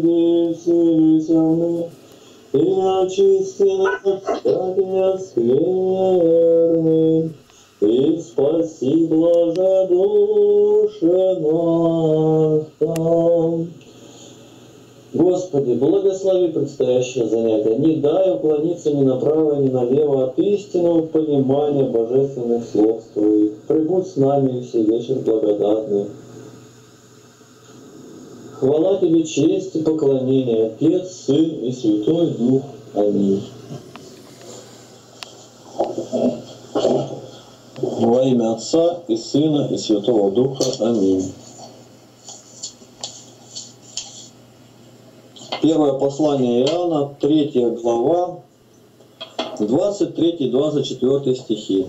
В них, и очисти нас от скверны, и спаси, души наша. Господи, благослови предстоящее занятие. Не дай уклониться ни направо, ни налево от истинного понимания божественных слов Твоих. Прибудь с нами и все вечер благодатный. Хвала Тебе, честь и поклонение, Отец, Сын и Святой Дух. Аминь. Во имя Отца и Сына и Святого Духа. Аминь. Первое послание Иоанна, третья глава, 23-24 стихи.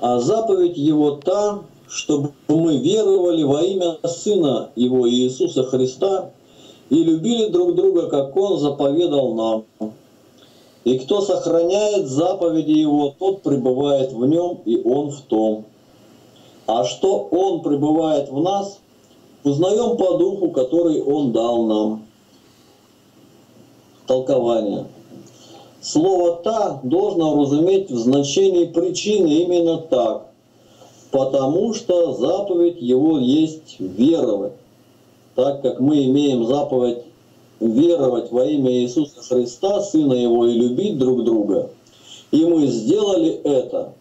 А заповедь его та, чтобы мы веровали во имя Сына Его Иисуса Христа и любили друг друга, как Он заповедал нам. И кто сохраняет заповеди Его, тот пребывает в Нем, и Он в том. А что Он пребывает в нас, узнаем по духу, который Он дал нам. Толкование. Слово «та» должно разуметь в значении причины именно так, потому что заповедь его есть веровать. Так как мы имеем заповедь веровать во имя Иисуса Христа, Сына Его, и любить друг друга, и мы сделали это,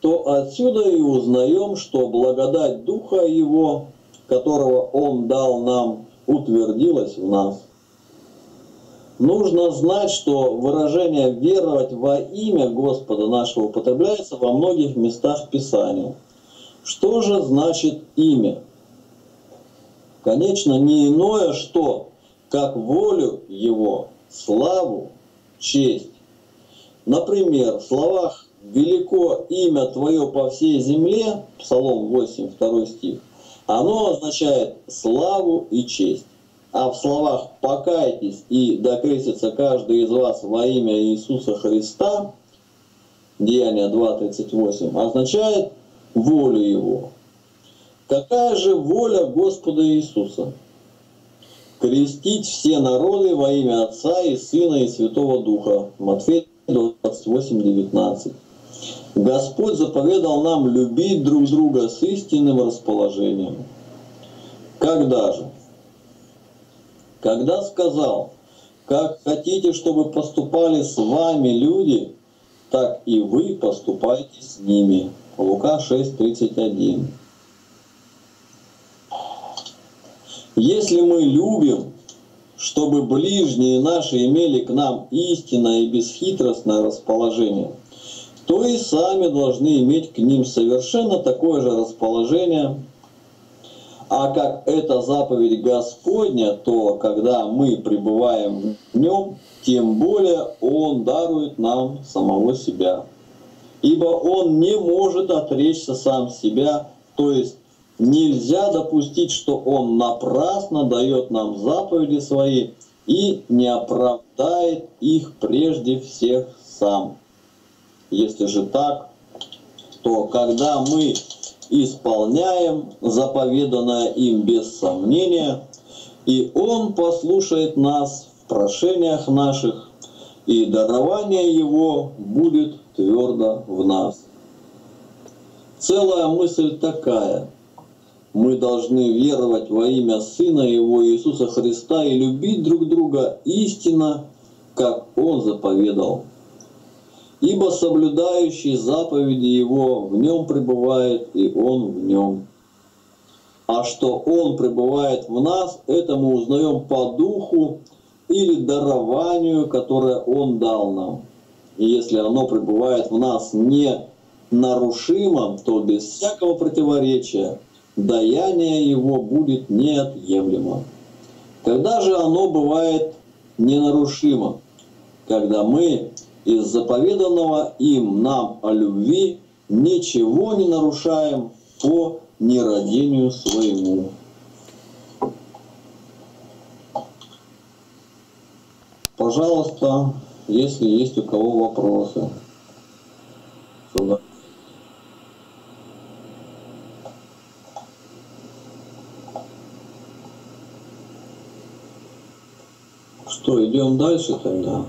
то отсюда и узнаем, что благодать Духа Его, которого Он дал нам, утвердилась в нас. Нужно знать, что выражение «веровать во имя Господа нашего» употребляется во многих местах Писания. Что же значит имя? Конечно, не иное что, как волю Его, славу, честь. Например, в словах «Велико имя Твое по всей земле» Псалом 8, 2 стих, оно означает славу и честь. А в словах «покайтесь и докрестится каждый из вас во имя Иисуса Христа» Деяние 2.38 означает волю Его. Какая же воля Господа Иисуса? Крестить все народы во имя Отца и Сына и Святого Духа. Матфея 28.19. Господь заповедал нам любить друг друга с истинным расположением. Когда же? Когда сказал, как хотите, чтобы поступали с вами люди, так и вы поступайте с ними. Лука 6:31. Если мы любим, чтобы ближние наши имели к нам истинное и бесхитростное расположение, то и сами должны иметь к ним совершенно такое же расположение, а как это заповедь Господня, то когда мы пребываем в нем, тем более Он дарует нам самого себя. Ибо Он не может отречься сам себя, то есть нельзя допустить, что Он напрасно дает нам заповеди свои и не оправдает их прежде всех сам. Если же так, то когда мы исполняем заповеданное им без сомнения, и Он послушает нас в прошениях наших, и дарование Его будет твердо в нас. Целая мысль такая. Мы должны веровать во имя Сына Его Иисуса Христа и любить друг друга истинно, как Он заповедал ибо соблюдающий заповеди Его в нем пребывает, и Он в нем. А что Он пребывает в нас, это мы узнаем по духу или дарованию, которое Он дал нам. И если оно пребывает в нас не нарушимо, то без всякого противоречия даяние его будет неотъемлемо. Когда же оно бывает ненарушимо? Когда мы из заповеданного им нам о любви, ничего не нарушаем по нерадению своему. Пожалуйста, если есть у кого вопросы. Сюда. Что, идем дальше тогда?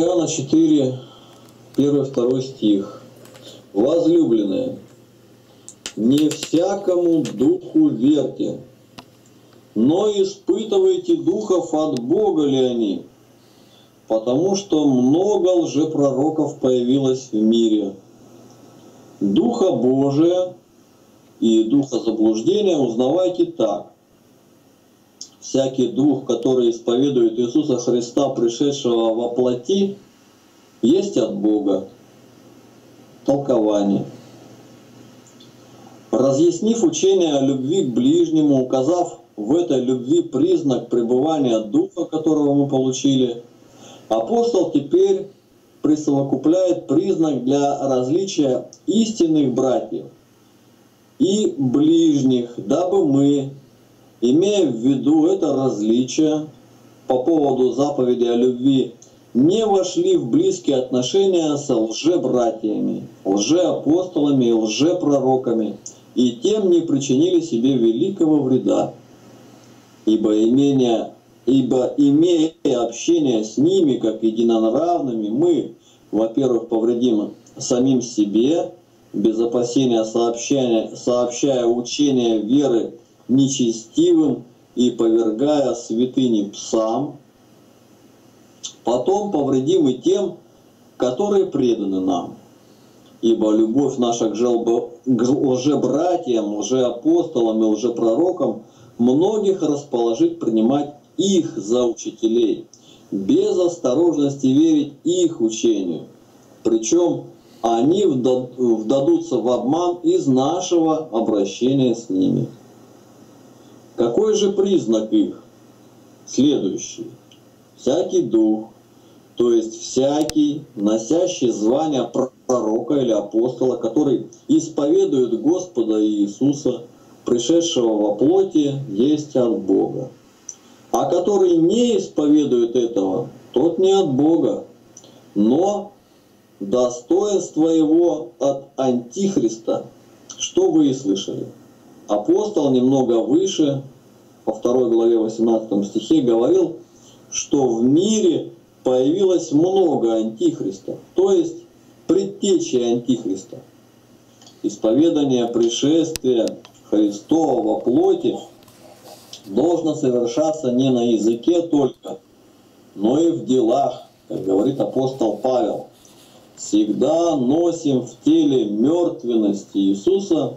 Иоанна 4, 1-2 стих. Возлюбленные, не всякому духу верьте, но испытывайте духов от Бога ли они, потому что много лжепророков появилось в мире. Духа Божия и духа заблуждения узнавайте так. Всякий дух, который исповедует Иисуса Христа, пришедшего во плоти, есть от Бога. Толкование. Разъяснив учение о любви к ближнему, указав в этой любви признак пребывания Духа, которого мы получили, апостол теперь присовокупляет признак для различия истинных братьев и ближних, дабы мы, имея в виду это различие по поводу заповеди о любви, не вошли в близкие отношения с лжебратьями, лжеапостолами и лжепророками, и тем не причинили себе великого вреда. Ибо, имение, ибо имея общение с ними, как единонравными, мы, во-первых, повредим самим себе, без опасения сообщая, сообщая учение веры нечестивым и повергая святыни псам, потом повредим и тем, которые преданы нам. Ибо любовь наша к, желбо, к лжебратьям, лжеапостолам и лжепророкам многих расположит принимать их за учителей, без осторожности верить их учению. Причем они вдадутся в обман из нашего обращения с ними. Какой же признак их? Следующий. Всякий дух, то есть всякий, носящий звание пророка или апостола, который исповедует Господа Иисуса, пришедшего во плоти, есть от Бога. А который не исповедует этого, тот не от Бога, но достоинство его от Антихриста, что вы и слышали. Апостол немного выше, по второй главе 18 стихе, говорил, что в мире появилось много антихристов, то есть предтечи антихриста. Исповедание пришествия Христова во плоти должно совершаться не на языке только, но и в делах, как говорит апостол Павел – всегда носим в теле мертвенность Иисуса,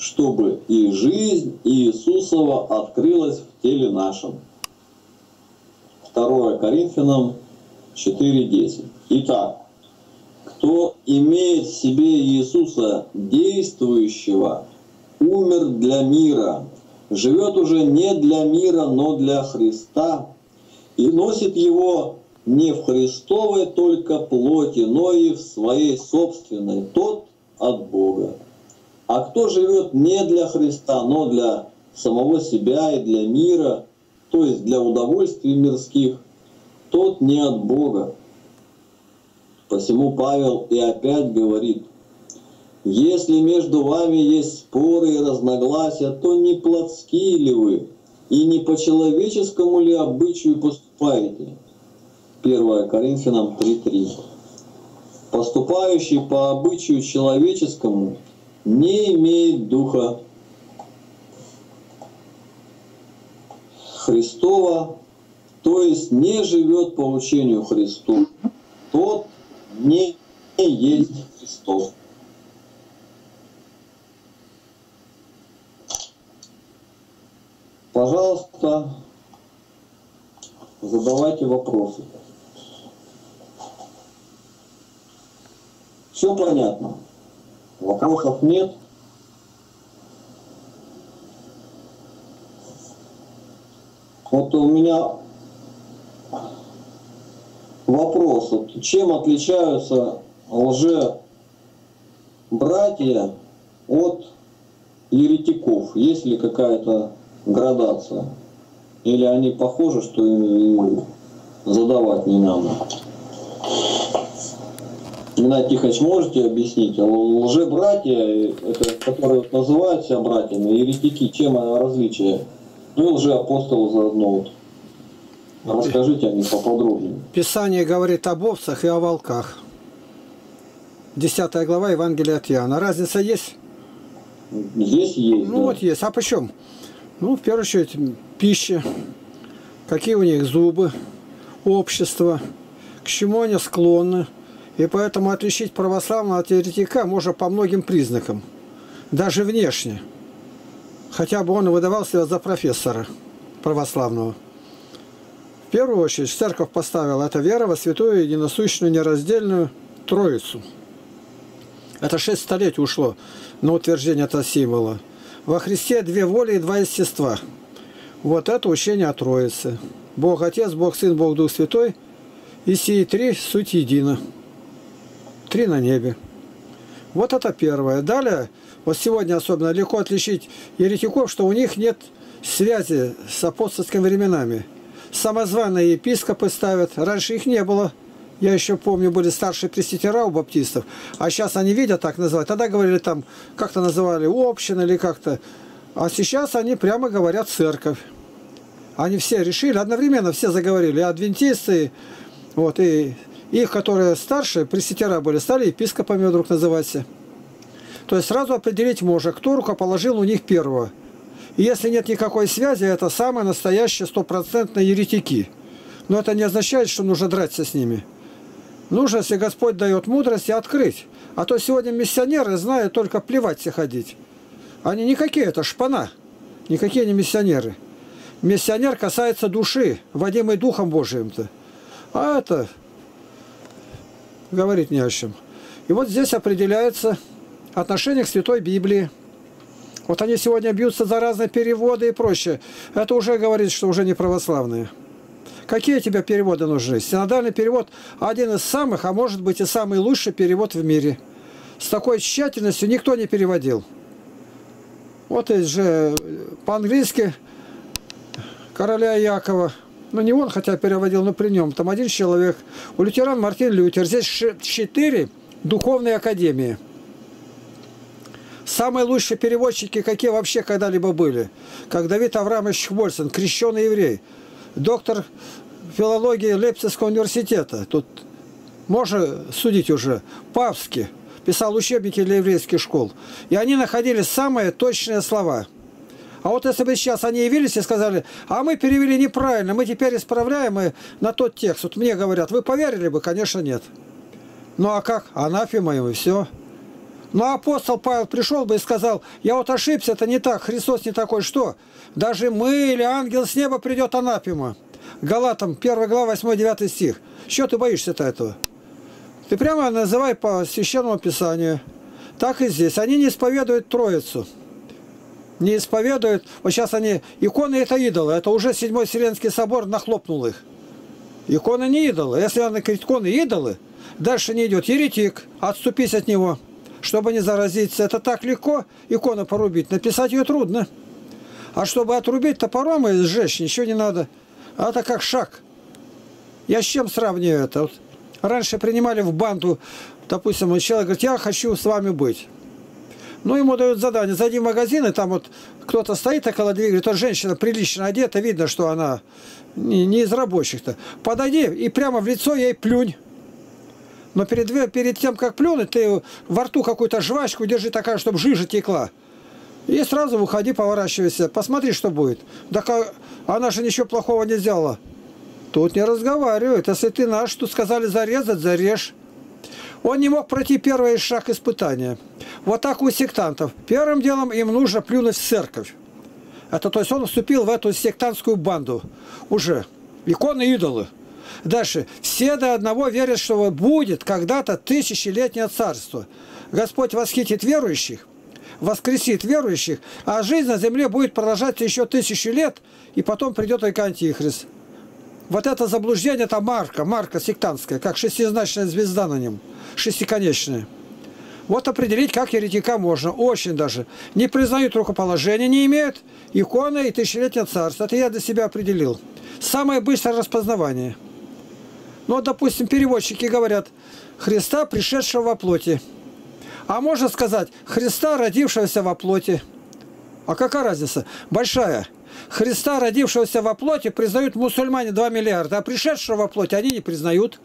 чтобы и жизнь Иисусова открылась в теле нашем. 2 Коринфянам 4.10. Итак, кто имеет в себе Иисуса действующего, умер для мира, живет уже не для мира, но для Христа, и носит его не в Христовой только плоти, но и в своей собственной, тот от Бога. А кто живет не для Христа, но для самого себя и для мира, то есть для удовольствий мирских, тот не от Бога. Посему Павел и опять говорит, если между вами есть споры и разногласия, то не плотские ли вы, и не по человеческому ли обычаю поступаете? 1 Коринфянам 3.3. Поступающий по обычаю человеческому не имеет духа Христова, то есть не живет по учению Христу, тот не есть Христов. Пожалуйста, задавайте вопросы. Все понятно. Вопросов нет. Вот у меня вопрос, вот чем отличаются лже-братья от еретиков? Есть ли какая-то градация? Или они похожи, что им задавать не надо? Геннадий Тихонович, можете объяснить? Лже-братья, это, которые называются братьями, еретики, чем различие? Ну и лже-апостолы заодно. Вот. Расскажите о них поподробнее. Писание говорит об овцах и о волках. Десятая глава Евангелия от Иоанна. Разница есть? Здесь есть, Ну да. вот есть. А почем? Ну, в первую очередь, пища. Какие у них зубы, общество, к чему они склонны. И поэтому отличить православного от еретика можно по многим признакам. Даже внешне. Хотя бы он выдавал себя за профессора православного. В первую очередь церковь поставила это вера во святую единосущную нераздельную Троицу. Это шесть столетий ушло на утверждение этого символа. Во Христе две воли и два естества. Вот это учение о Троице. Бог Отец, Бог Сын, Бог Дух Святой. И сии три суть едина. Три на небе. Вот это первое. Далее, вот сегодня особенно легко отличить еретиков, что у них нет связи с апостольскими временами. Самозваные епископы ставят. Раньше их не было. Я еще помню, были старшие пресвитера у баптистов. А сейчас они видят так называть. Тогда говорили там, как-то называли община или как-то. А сейчас они прямо говорят церковь. Они все решили, одновременно все заговорили. И адвентисты, вот, и их, которые старшие, пресвитера были, стали епископами вдруг называться. То есть сразу определить можно, кто рукоположил у них первого. И если нет никакой связи, это самые настоящие стопроцентные еретики. Но это не означает, что нужно драться с ними. Нужно, если Господь дает мудрость, открыть. А то сегодня миссионеры знают только плевать и ходить. Они никакие, это шпана. Никакие не миссионеры. Миссионер касается души, водимой Духом Божиим-то. А это говорить не о чем. И вот здесь определяется отношение к Святой Библии. Вот они сегодня бьются за разные переводы и прочее. Это уже говорит, что уже не православные. Какие тебе переводы нужны? Синодальный перевод один из самых, а может быть и самый лучший перевод в мире. С такой тщательностью никто не переводил. Вот и же по-английски короля Якова. Ну, не он, хотя переводил, но при нем. Там один человек. У лютеран Мартин Лютер. Здесь четыре духовные академии. Самые лучшие переводчики, какие вообще когда-либо были. Как Давид Авраамович Хвольсон, крещеный еврей. Доктор филологии Лейпцигского университета. Тут можно судить уже. Павский писал учебники для еврейских школ. И они находили самые точные слова. А вот если бы сейчас они явились и сказали, а мы перевели неправильно, мы теперь исправляем и на тот текст. Вот мне говорят, вы поверили бы? Конечно, нет. Ну а как? Анафема им все. Ну а апостол Павел пришел бы и сказал, я вот ошибся, это не так, Христос не такой, что? Даже мы или ангел с неба придет анафема. Галатам 1 глава 8-9 стих. Чего ты боишься-то этого? Ты прямо называй по священному писанию. Так и здесь. Они не исповедуют Троицу. Не исповедуют. Вот сейчас они... Иконы это идолы. Это уже Седьмой Вселенский собор нахлопнул их. Иконы не идолы. Если говорит, иконы идолы, дальше не идет. Еретик. Отступись от него. Чтобы не заразиться. Это так легко икону порубить. Написать ее трудно. А чтобы отрубить топором и сжечь, ничего не надо. А это как шаг. Я с чем сравниваю это? Вот раньше принимали в банду, допустим, человек говорит, я хочу с вами быть. Ну, ему дают задание, зайди в магазин, и там вот кто-то стоит около двери, говорит, вот женщина прилично одета, видно, что она не, не из рабочих-то. Подойди и прямо в лицо ей плюнь. Но перед, перед тем, как плюнуть, ты во рту какую-то жвачку держи такая, чтобы жижа текла. И сразу выходи, поворачивайся, посмотри, что будет. Да как, она же ничего плохого не сделала. Тут не разговаривают. Если ты наш, тут сказали зарезать, зарежь. Он не мог пройти первый шаг испытания. Вот так у сектантов. Первым делом им нужно плюнуть в церковь. Это то есть он вступил в эту сектантскую банду. Уже. Иконы идолы. Дальше. Все до одного верят, что будет когда-то тысячелетнее царство. Господь восхитит верующих, воскресит верующих, а жизнь на земле будет продолжаться еще тысячу лет, и потом придет только антихрист. Вот это заблуждение, это марка, марка сектантская, как шестизначная звезда на нем, шестиконечная. Вот определить, как еретика можно, очень даже. Не признают рукоположения, не имеют иконы и тысячелетнее царство. Это я для себя определил. Самое быстрое распознавание. Ну, допустим, переводчики говорят, Христа, пришедшего во плоти. А можно сказать, Христа, родившегося во плоти. А какая разница? Большая. Христа, родившегося во плоти, признают мусульмане 2 миллиарда, а пришедшего во плоти они не признают.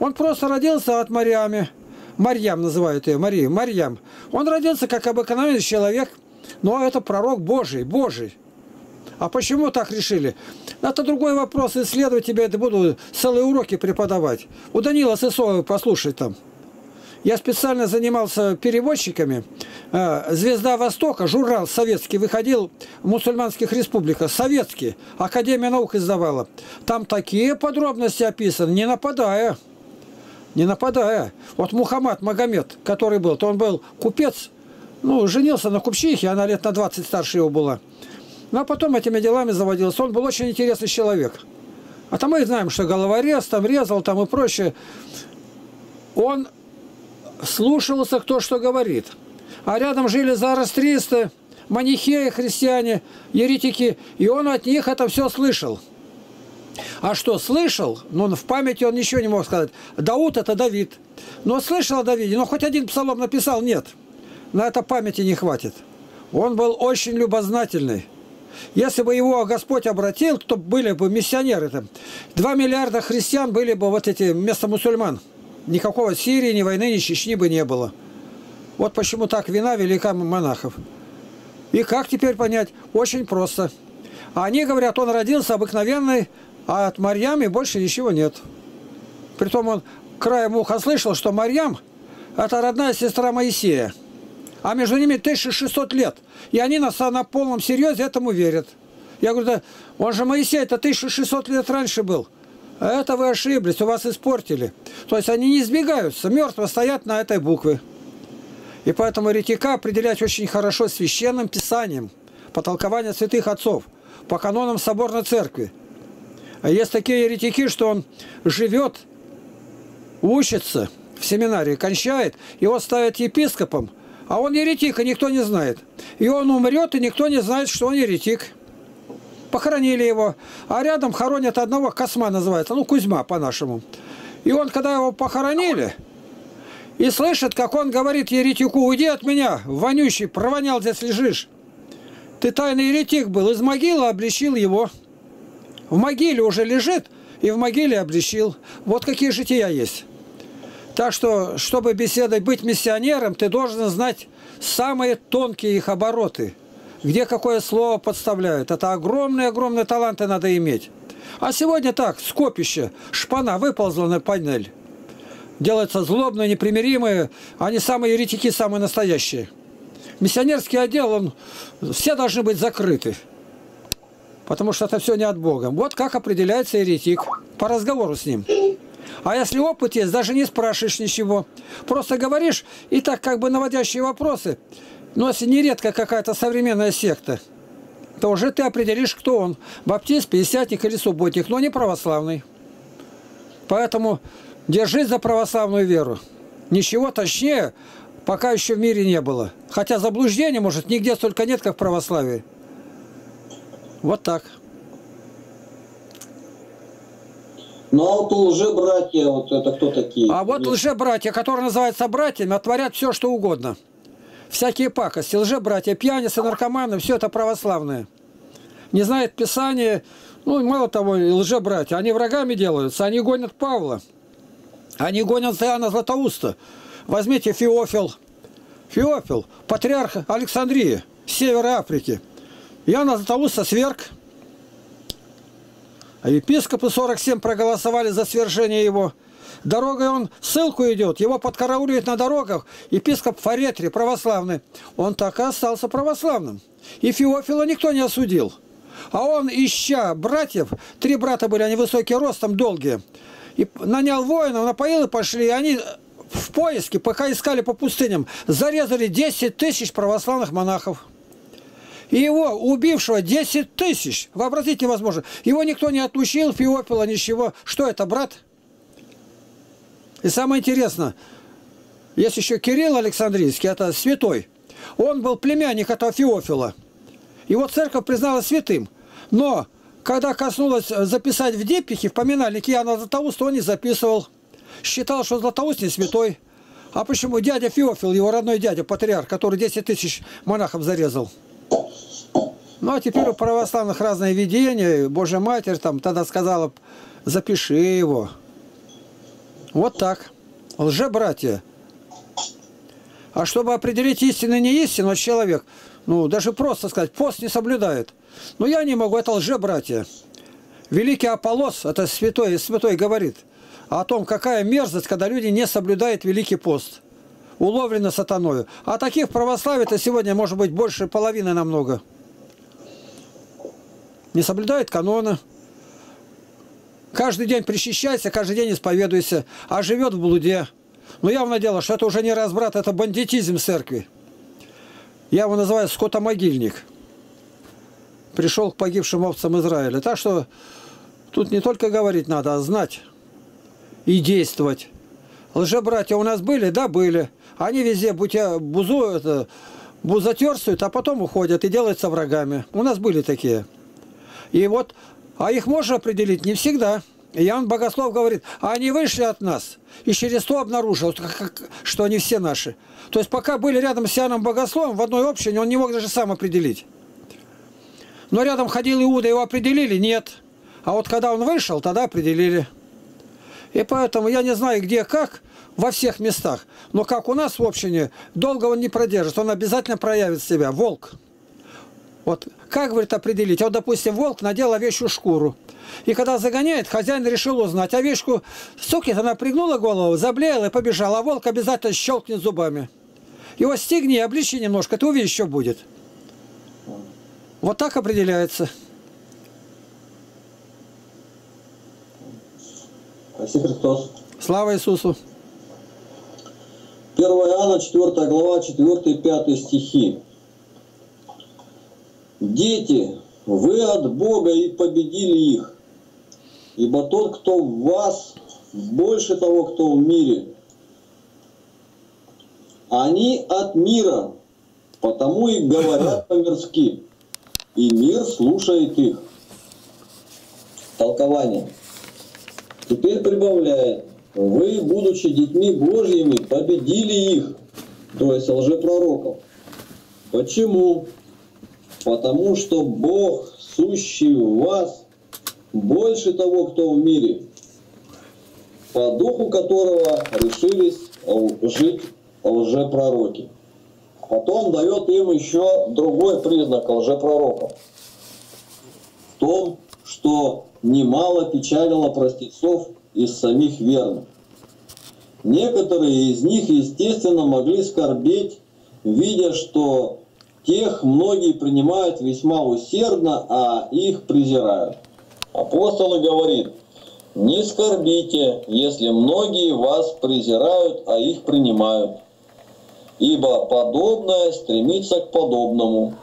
Он просто родился от Мариаме. Марьям называют ее, Марию, Марьям. Он родился как обыкновенный человек, но это пророк Божий, Божий. А почему так решили? Это другой вопрос, исследовать тебе это буду целые уроки преподавать. У Данила Сысоева послушать там. Я специально занимался переводчиками. А, «Звезда Востока», журнал советский, выходил в мусульманских республиках. Советский. Академия наук издавала. Там такие подробности описаны, не нападая. Не нападая. Вот Мухаммад Магомед, который был, то он был купец, ну, женился на купчихе, она лет на 20 старше его была. Ну, а потом этими делами заводился. Он был очень интересный человек. А там мы знаем, что головорез там резал там и прочее. Он слушался, кто что говорит. А рядом жили зарастристы, манихеи, христиане, еретики, и он от них это все слышал. А что, слышал? Ну, в памяти он ничего не мог сказать. Дауд – это Давид. Но слышал о Давиде, но хоть один псалом написал – нет. На это памяти не хватит. Он был очень любознательный. Если бы его Господь обратил, то были бы миссионеры там. Два миллиарда христиан были бы вот эти вместо мусульман. Никакого Сирии, ни войны, ни Чечни бы не было. Вот почему так вина велика монахов. И как теперь понять? Очень просто. Они говорят, он родился обыкновенный, а от Марьями больше ничего нет. Притом он краем уха слышал, что Марьям – это родная сестра Моисея. А между ними 1600 лет. И они на, на полном серьезе этому верят. Я говорю, да он же Моисей, это 1600 лет раньше был. А это вы ошиблись, у вас испортили. То есть они не избегаются, мертво стоят на этой букве. И поэтому еретика определять очень хорошо священным писанием, по толкованию святых отцов, по канонам соборной церкви. А есть такие еретики, что он живет, учится в семинарии, кончает, его ставят епископом, а он еретик, и никто не знает. И он умрет, и никто не знает, что он еретик. Похоронили его. А рядом хоронят одного, Косма называется, ну, Кузьма по-нашему. И он, когда его похоронили, и слышит, как он говорит еретику, уйди от меня, вонючий, провонял здесь лежишь. Ты тайный еретик был, из могилы обличил его. В могиле уже лежит, и в могиле обличил. Вот какие жития есть. Так что, чтобы беседовать, быть миссионером, ты должен знать самые тонкие их обороты. Где какое слово подставляют. Это огромные-огромные таланты надо иметь. А сегодня так, скопище, шпана выползла на панель. Делается злобные, непримиримые. Они самые еретики, самые настоящие. Миссионерский отдел, он, все должны быть закрыты. Потому что это все не от Бога. Вот как определяется еретик по разговору с ним. А если опыт есть, даже не спрашиваешь ничего. Просто говоришь, и так как бы наводящие вопросы. Но если нередко какая-то современная секта, то уже ты определишь, кто он. Баптист, пятидесятник или субботник, но не православный. Поэтому держись за православную веру. Ничего точнее пока еще в мире не было. Хотя заблуждения, может, нигде столько нет, как в православии. Вот так. Ну а вот лже-братья, вот это кто такие? А вот лже-братья, которые называются братьями, творят все, что угодно. Всякие пакости, лже-братья, пьяницы, наркоманы, все это православное. Не знает Писание, ну, мало того, лже-братья, они врагами делаются, они гонят Павла. Они гонят Иоанна Златоуста. Возьмите Феофил. Феофил, патриарх Александрии, севера Африки. Иоанна Златоуста сверг, а епископы 47 проголосовали за свержение его. Дорогой он ссылку идет, его подкарауливают на дорогах. Епископ Фаретри, православный, он так и остался православным. И Феофила никто не осудил. А он, ища братьев, три брата были, они высокие ростом, долгие, и нанял воинов, напоил и пошли, и они в поиске, пока искали по пустыням, зарезали 10 тысяч православных монахов. И его, убившего 10 тысяч, вообразить невозможно. Его никто не отлучил, Феофила, ничего. Что это, брат? И самое интересное, есть еще Кирилл Александрийский, это святой. Он был племянник этого Феофила. Его церковь признала святым. Но когда коснулось записать в депихе, в поминальнике Иоанна Златоуста, он не записывал. считал, что Златоуст не святой. А почему дядя Феофил, его родной дядя, патриарх, который 10 тысяч монахов зарезал? Ну, а теперь у православных разные видения. Божья Матерь там тогда сказала, запиши его. Вот так. Лже-братья. А чтобы определить истину и не истину, человек, ну, даже просто сказать, пост не соблюдает. Но я не могу, это лже-братья. Великий Аполос, это святой, святой говорит о том, какая мерзость, когда люди не соблюдают Великий пост. Уловлено сатаною. А таких православий-то сегодня может быть больше половины намного. Не соблюдают канона. Каждый день причащайся, каждый день исповедуйся, а живет в блуде. Но явно дело, что это уже не разбрат, это бандитизм церкви. Я его называю скотомогильник. Пришел к погибшим овцам Израиля. Так что тут не только говорить надо, а знать и действовать. Лжебратья у нас были? Да, были. Они везде бутя, бузу, это, бузатерствуют, а потом уходят и делаются врагами. У нас были такие. И вот, а их можно определить не всегда. Иоанн Богослов говорит, они вышли от нас, и через то обнаружил, что они все наши. То есть пока были рядом с Иоанном Богословом, в одной общине, он не мог даже сам определить. Но рядом ходил Иуда, его определили? Нет. А вот когда он вышел, тогда определили. И поэтому я не знаю, где как, во всех местах. Но как у нас в общине, долго он не продержится, он обязательно проявит себя. Волк. Вот как, говорит, определить? Вот, допустим, волк надел овечью шкуру. И когда загоняет, хозяин решил узнать. Овечку, сукит, она пригнула голову, заблеяла и побежала. А волк обязательно щелкнет зубами. Его стегни, обличи немножко, ты увидишь, что будет. Вот так определяется. Спаси Христос. Слава Иисусу. 1 Иоанна, 4 глава, 4-5 стихи. Дети, вы от Бога и победили их, ибо тот, кто в вас, больше того, кто в мире. Они от мира, потому и говорят по-мирски, и мир слушает их. Толкование. Теперь прибавляет, вы, будучи детьми Божьими, победили их, то есть лжепророков. Почему? Потому что Бог, сущий в вас, больше того, кто в мире, по духу которого решились жить лжепророки. Потом дает им еще другой признак лжепророков. В том, что немало печалило простецов из самих верных. Некоторые из них, естественно, могли скорбеть, видя, что Тех многие принимают весьма усердно, а их презирают. Апостол говорит, не скорбите, если многие вас презирают, а их принимают. Ибо подобное стремится к подобному.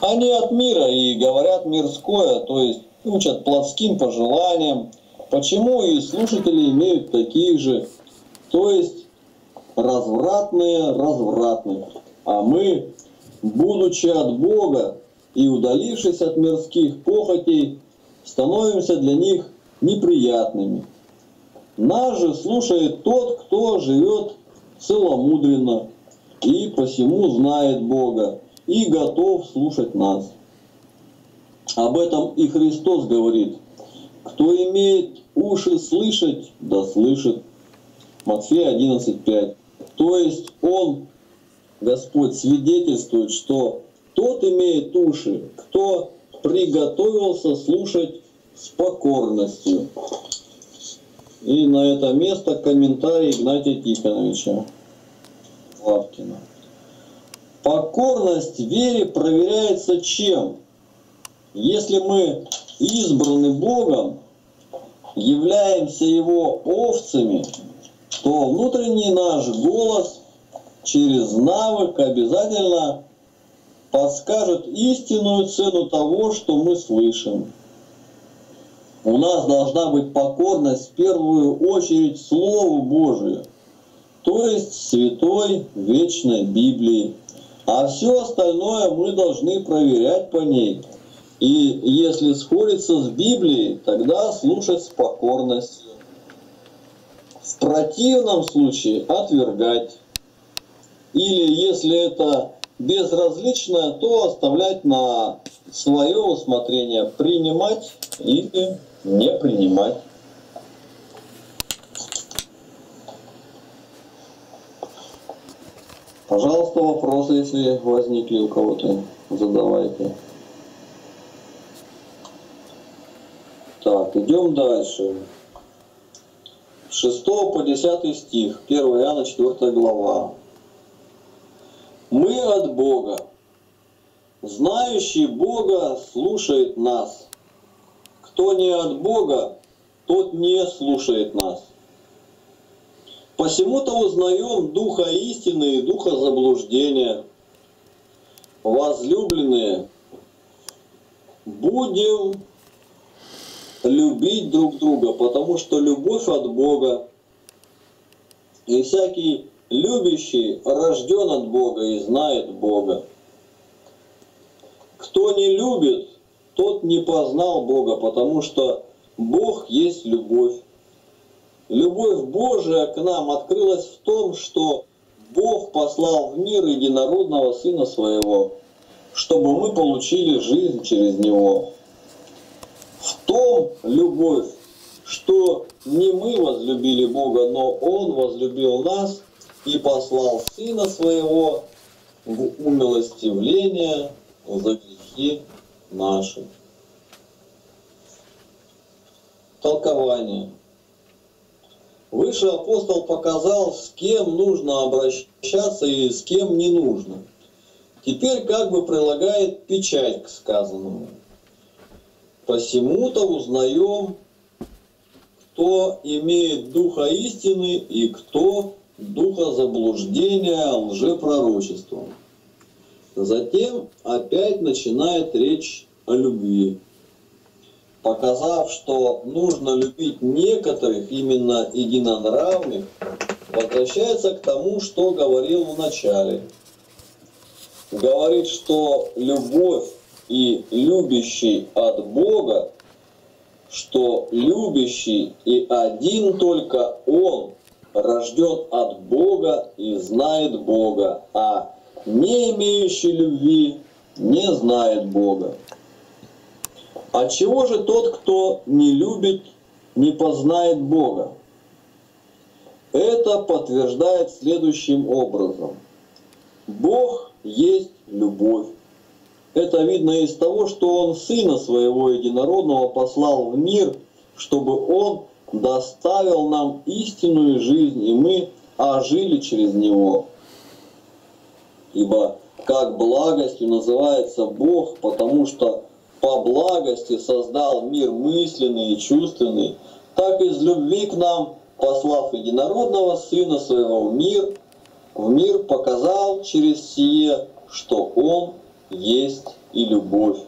Они от мира и говорят мирское, то есть учат плотским пожеланиям. Почему и слушатели имеют таких же, то есть развратные, развратные. А мы будучи от Бога и удалившись от мирских похотей, становимся для них неприятными. Нас же слушает тот, кто живет целомудренно и посему знает Бога и готов слушать нас. Об этом и Христос говорит. Кто имеет уши слышать, да слышит. Матфея 11.5. То есть Он Господь свидетельствует, что тот имеет уши, кто приготовился слушать с покорностью. И на это место комментарий Игнатия Тихоновича Лавкина. Покорность вере проверяется чем? Если мы избраны Богом, являемся Его овцами, то внутренний наш голос через навык обязательно подскажет истинную цену того, что мы слышим. У нас должна быть покорность в первую очередь Слову Божию, то есть Святой Вечной Библии. А все остальное мы должны проверять по ней. И если сходится с Библией, тогда слушать с покорностью. В противном случае отвергать. Или если это безразличное, то оставлять на свое усмотрение, принимать или не принимать. Пожалуйста, вопросы, если возникли у кого-то, задавайте. Так, идем дальше. С 6 по 10 стих, 1 Иоанна 4 глава. Мы от Бога. Знающий Бога слушает нас. Кто не от Бога, тот не слушает нас. Посему-то узнаем духа истины и духа заблуждения. Возлюбленные, будем любить друг друга, потому что любовь от Бога. И всякий любящий рожден от Бога и знает Бога. Кто не любит, тот не познал Бога, потому что Бог есть любовь. Любовь Божия к нам открылась в том, что Бог послал в мир единородного Сына Своего, чтобы мы получили жизнь через Него. В том любовь, что не мы возлюбили Бога, но Он возлюбил нас и послал Сына Своего в умилостивление за грехи наши. Толкование. Выше апостол показал, с кем нужно обращаться и с кем не нужно. Теперь как бы прилагает печать к сказанному. Посему-то узнаем, кто имеет духа истины и кто духа заблуждения лжепророчеством. Затем опять начинает речь о любви показав, что нужно любить некоторых, именно единонравных, возвращается к тому, что говорил в начале. Говорит, что любовь и любящий от Бога, что любящий и один только Он рожден от Бога и знает Бога, а не имеющий любви не знает Бога. А чего же тот, кто не любит, не познает Бога? Это подтверждает следующим образом. Бог есть любовь. Это видно из того, что Он Сына Своего Единородного послал в мир, чтобы Он доставил нам истинную жизнь, и мы ожили через Него. Ибо как благостью называется Бог, потому что по благости создал мир мысленный и чувственный, так из любви к нам, послав единородного Сына Своего в мир, в мир показал через сие, что Он есть и любовь.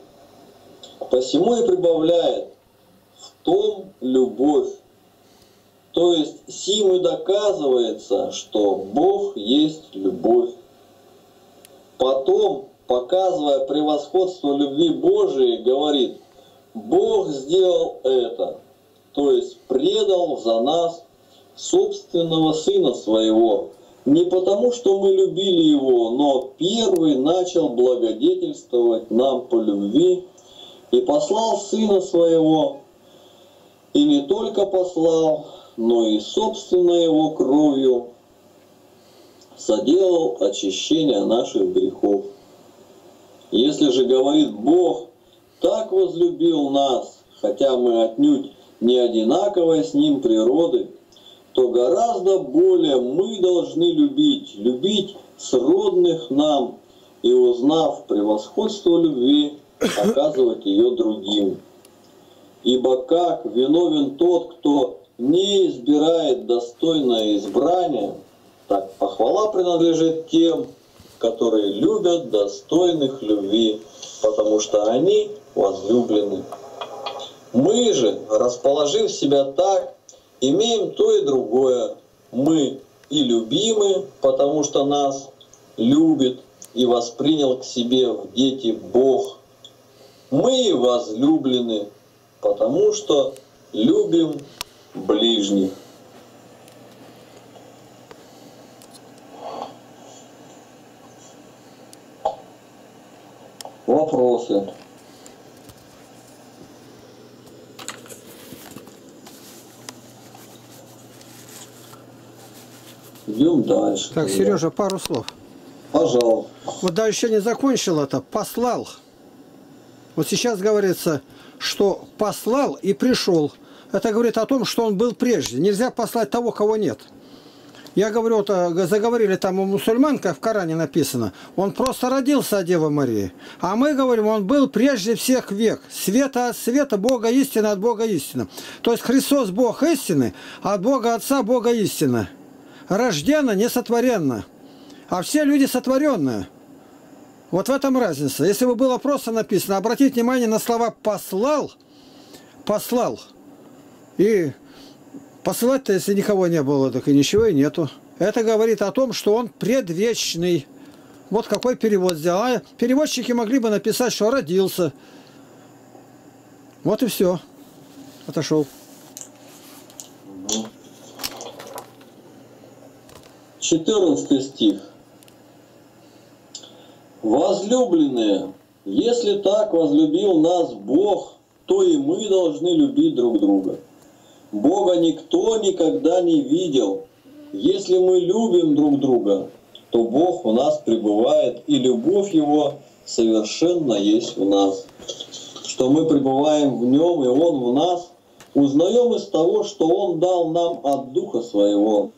Посему и прибавляет в том любовь. То есть сим доказывается, что Бог есть любовь. Потом показывая превосходство любви Божией, говорит, Бог сделал это, то есть предал за нас собственного Сына Своего, не потому, что мы любили Его, но первый начал благодетельствовать нам по любви и послал Сына Своего, и не только послал, но и собственной Его кровью соделал очищение наших грехов. Если же говорит Бог, так возлюбил нас, хотя мы отнюдь не одинаковой с Ним природы, то гораздо более мы должны любить, любить сродных нам и, узнав превосходство любви, оказывать ее другим. Ибо как виновен тот, кто не избирает достойное избрание, так похвала принадлежит тем, которые любят достойных любви, потому что они возлюблены. Мы же, расположив себя так, имеем то и другое. Мы и любимы, потому что нас любит и воспринял к себе в дети Бог. Мы и возлюблены, потому что любим ближний. Вопросы? Идем дальше. Так, Сережа, пару слов. Пожалуйста. Вот да, еще не закончил это. Послал. Вот сейчас говорится, что послал и пришел. Это говорит о том, что он был прежде. Нельзя послать того, кого нет. Я говорю, вот, э, заговорили там у мусульман, как в Коране написано, он просто родился от Девы Марии. А мы говорим, он был прежде всех век. Света от света, Бога истина от Бога истина. То есть Христос Бог истины, а от Бога Отца Бога истина. Рожденно, не сотворенно. А все люди сотворенные. Вот в этом разница. Если бы было просто написано, обратите внимание на слова «послал», «послал». И посылать-то, если никого не было, так и ничего и нету. Это говорит о том, что он предвечный. Вот какой перевод сделал. А переводчики могли бы написать, что родился. Вот и все. Отошел. 14 стих. Возлюбленные, если так возлюбил нас Бог, то и мы должны любить друг друга. Бога никто никогда не видел. Если мы любим друг друга, то Бог у нас пребывает, и любовь Его совершенно есть в нас. Что мы пребываем в Нем, и Он в нас, узнаем из того, что Он дал нам от Духа Своего.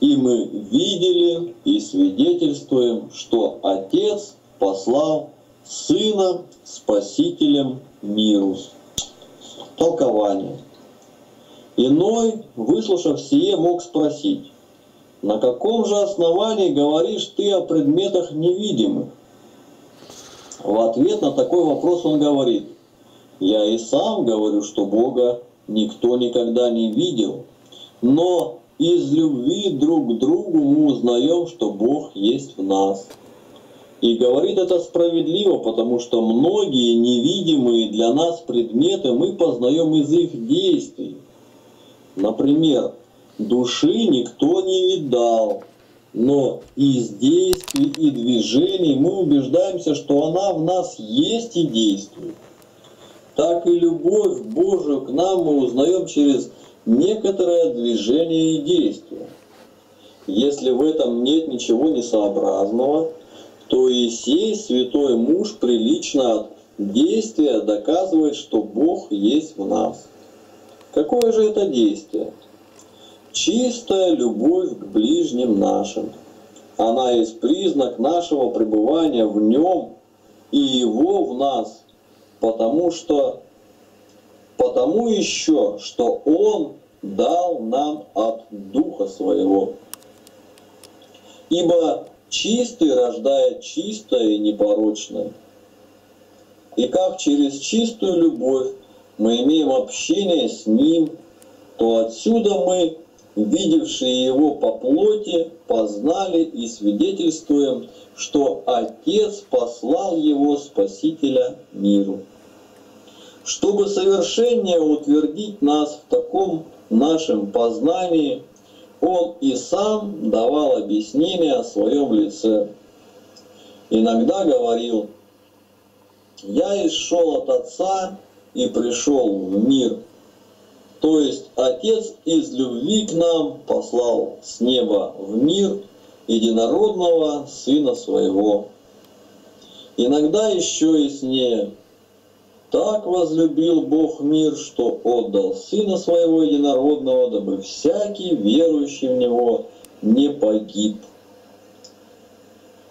И мы видели и свидетельствуем, что Отец послал Сына Спасителем миру. Толкование. Иной, выслушав сие, мог спросить, на каком же основании говоришь ты о предметах невидимых? В ответ на такой вопрос он говорит, я и сам говорю, что Бога никто никогда не видел, но из любви друг к другу мы узнаем, что Бог есть в нас. И говорит это справедливо, потому что многие невидимые для нас предметы мы познаем из их действий. Например, души никто не видал, но из действий и движений мы убеждаемся, что она в нас есть и действует. Так и любовь Божию к нам мы узнаем через некоторое движение и действие. Если в этом нет ничего несообразного, то и сей святой муж прилично от действия доказывает, что Бог есть в нас. Какое же это действие? Чистая любовь к ближним нашим. Она есть признак нашего пребывания в нем и его в нас, потому что потому еще, что Он дал нам от Духа Своего. Ибо чистый рождает чистое и непорочное. И как через чистую любовь мы имеем общение с Ним, то отсюда мы, видевшие Его по плоти, познали и свидетельствуем, что Отец послал Его Спасителя миру чтобы совершеннее утвердить нас в таком нашем познании, он и сам давал объяснение о своем лице. Иногда говорил, «Я исшел от Отца и пришел в мир». То есть Отец из любви к нам послал с неба в мир единородного Сына Своего. Иногда еще яснее, так возлюбил Бог мир, что отдал Сына Своего Единородного, дабы всякий верующий в Него не погиб.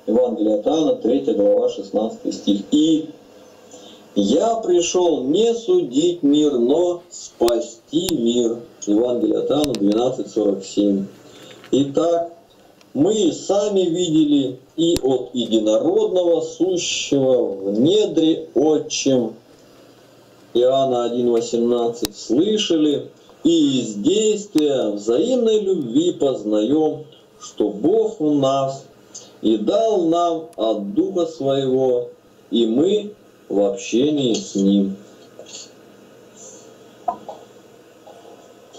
Евангелие от Иоанна, 3 глава, 16 стих. И «Я пришел не судить мир, но спасти мир». Евангелие от Иоанна, 12.47. Итак, мы сами видели и от единородного сущего в недре отчим Иоанна 1.18 слышали, и из действия взаимной любви познаем, что Бог у нас и дал нам от Духа Своего, и мы в общении с Ним.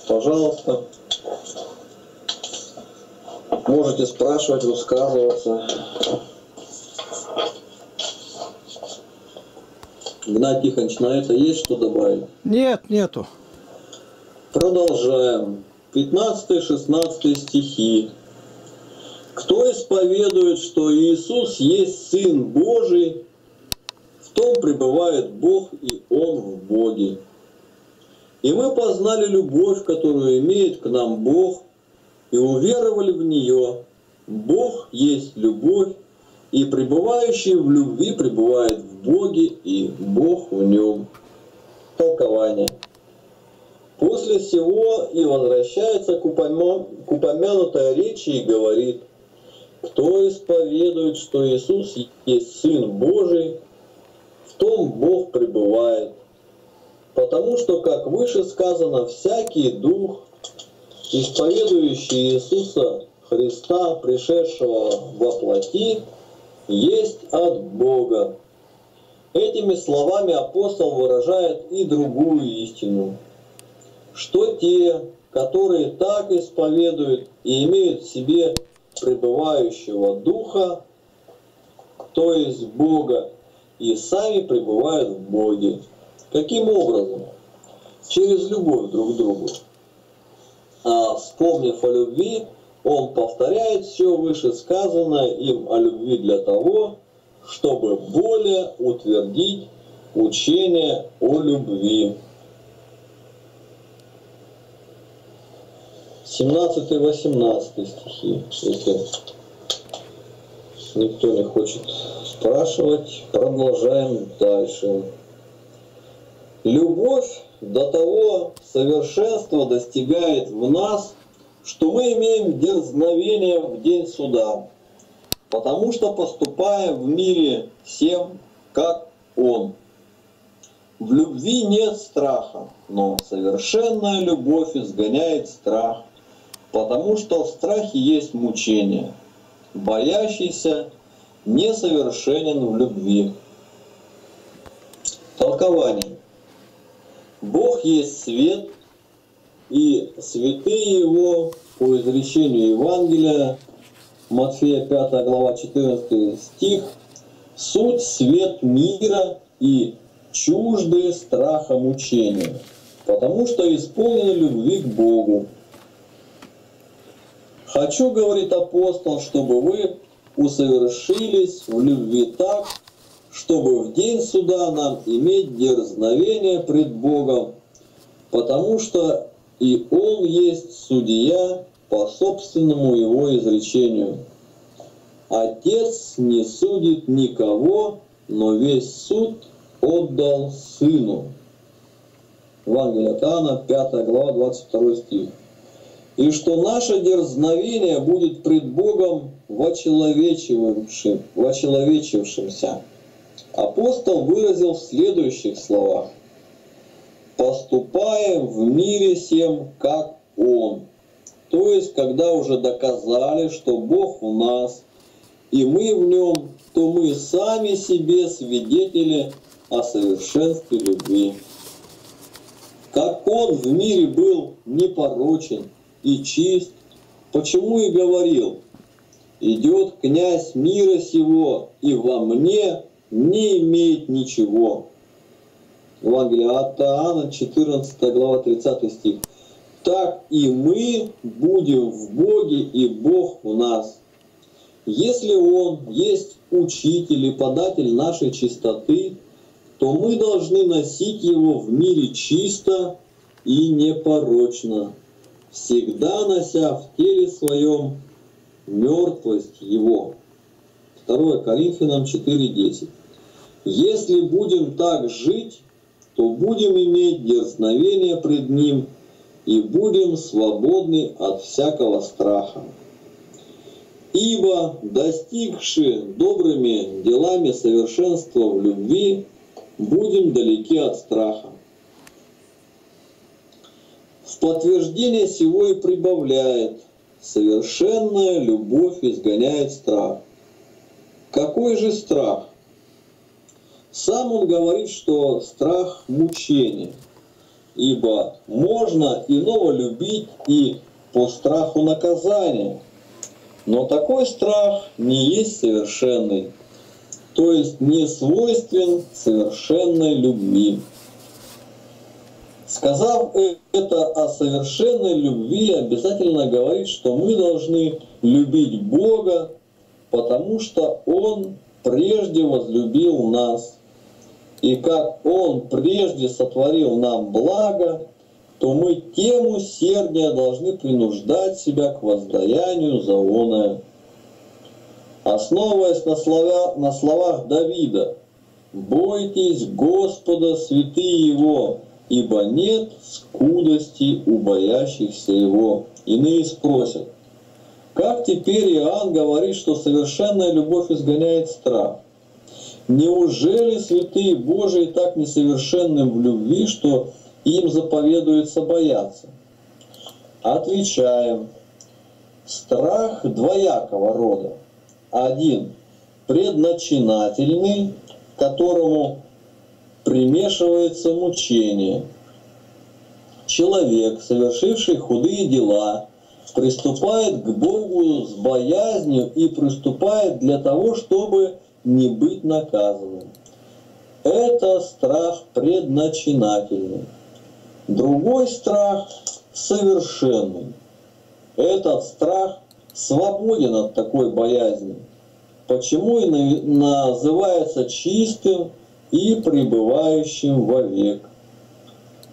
Пожалуйста, можете спрашивать, высказываться. Гнат Тихонович, на это есть что добавить? Нет, нету. Продолжаем. 15-16 стихи. Кто исповедует, что Иисус есть Сын Божий, в том пребывает Бог и Он в Боге. И мы познали любовь, которую имеет к нам Бог, и уверовали в нее. Бог есть любовь, и пребывающий в любви пребывает в Боге, и Бог в нем. Толкование. После всего и возвращается к, упомянутой речи и говорит, кто исповедует, что Иисус есть Сын Божий, том Бог пребывает. Потому что, как выше сказано, всякий дух, исповедующий Иисуса Христа, пришедшего во плоти, есть от Бога. Этими словами апостол выражает и другую истину, что те, которые так исповедуют и имеют в себе пребывающего Духа, то есть Бога, и сами пребывают в Боге. Каким образом? Через любовь друг к другу. А вспомнив о любви, он повторяет все вышесказанное им о любви для того, чтобы более утвердить учение о любви. 17-18 стихи, никто не хочет спрашивать, продолжаем дальше. Любовь до того совершенства достигает в нас, что мы имеем дерзновение в день суда, потому что поступаем в мире всем, как Он. В любви нет страха, но совершенная любовь изгоняет страх, потому что в страхе есть мучение. Боящийся несовершенен в любви. Толкование. Бог есть свет, и святые его, по изречению Евангелия, Матфея 5 глава 14 стих, суть свет мира и чужды страха мучения, потому что исполнены любви к Богу. Хочу, говорит апостол, чтобы вы усовершились в любви так, чтобы в день суда нам иметь дерзновение пред Богом, потому что и Он есть судья по собственному Его изречению. Отец не судит никого, но весь суд отдал Сыну. Евангелие от Иоанна, 5 глава, 22 стих. И что наше дерзновение будет пред Богом вочеловечившимся. Апостол выразил в следующих словах. «Поступаем в мире всем, как Он». То есть, когда уже доказали, что Бог в нас, и мы в Нем, то мы сами себе свидетели о совершенстве любви. Как Он в мире был непорочен и чист, почему и говорил, идет князь мира сего, и во мне не имеет ничего. Евангелие от Иоанна, 14 глава, 30 стих. Так и мы будем в Боге, и Бог в нас. Если Он есть учитель и податель нашей чистоты, то мы должны носить Его в мире чисто и непорочно, всегда нося в теле своем мертвость Его. 2 Коринфянам 4.10. Если будем так жить, то будем иметь дерзновение пред Ним и будем свободны от всякого страха. Ибо, достигши добрыми делами совершенства в любви, будем далеки от страха. В подтверждение всего и прибавляет, совершенная любовь изгоняет страх. Какой же страх? Сам он говорит, что страх – мучение, ибо можно иного любить и по страху наказания, но такой страх не есть совершенный. то есть не свойствен совершенной любви. Сказав это о совершенной любви, обязательно говорит, что мы должны любить Бога, потому что Он прежде возлюбил нас. И как Он прежде сотворил нам благо, то мы тем усерднее должны принуждать себя к воздаянию за оное. Основываясь на, слова, на словах Давида, «Бойтесь Господа, святые Его, ибо нет скудости у боящихся Его». Иные спросят, как теперь Иоанн говорит, что совершенная любовь изгоняет страх? Неужели святые Божии так несовершенны в любви, что им заповедуется бояться? Отвечаем. Страх двоякого рода. Один – предначинательный, которому примешивается мучение. Человек, совершивший худые дела, приступает к Богу с боязнью и приступает для того, чтобы не быть наказанным. Это страх предначинательный. Другой страх совершенный. Этот страх свободен от такой боязни. Почему и называется чистым и пребывающим вовек.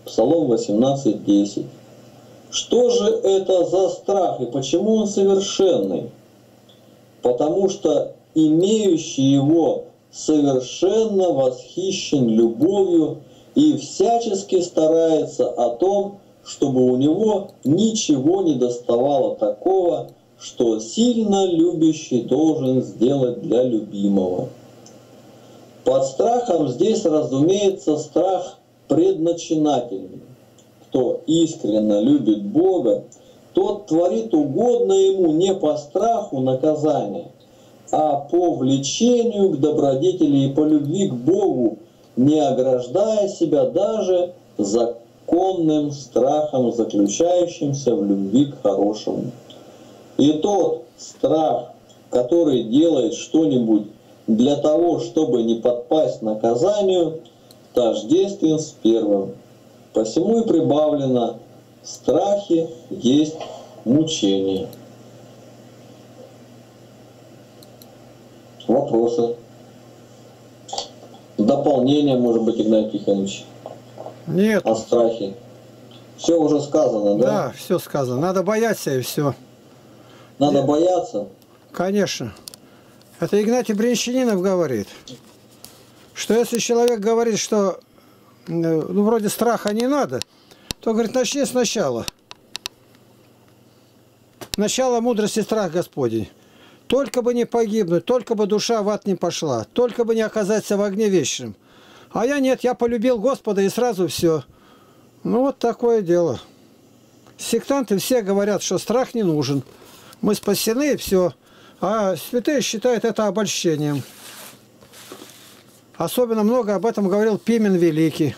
Псалом 18.10. Что же это за страх и почему он совершенный? Потому что имеющий его совершенно восхищен любовью и всячески старается о том, чтобы у него ничего не доставало такого, что сильно любящий должен сделать для любимого. Под страхом здесь разумеется страх предначинательный кто искренне любит Бога, тот творит угодно ему не по страху наказания, а по влечению к добродетели и по любви к Богу, не ограждая себя даже законным страхом, заключающимся в любви к хорошему. И тот страх, который делает что-нибудь для того, чтобы не подпасть наказанию, тождествен с первым – Посему и прибавлено страхи есть мучение. Вопросы? Дополнение, может быть, Игнатий Тихонович? Нет. О страхе. Все уже сказано, да? Да, все сказано. Надо бояться и все. Надо Нет. бояться? Конечно. Это Игнатий Бринщининов говорит, что если человек говорит, что ну, вроде страха не надо, то, говорит, начни сначала. Начало мудрости страх Господень. Только бы не погибнуть, только бы душа в ад не пошла, только бы не оказаться в огне вечным. А я нет, я полюбил Господа и сразу все. Ну вот такое дело. Сектанты все говорят, что страх не нужен. Мы спасены и все. А святые считают это обольщением. Особенно много об этом говорил Пимен Великий.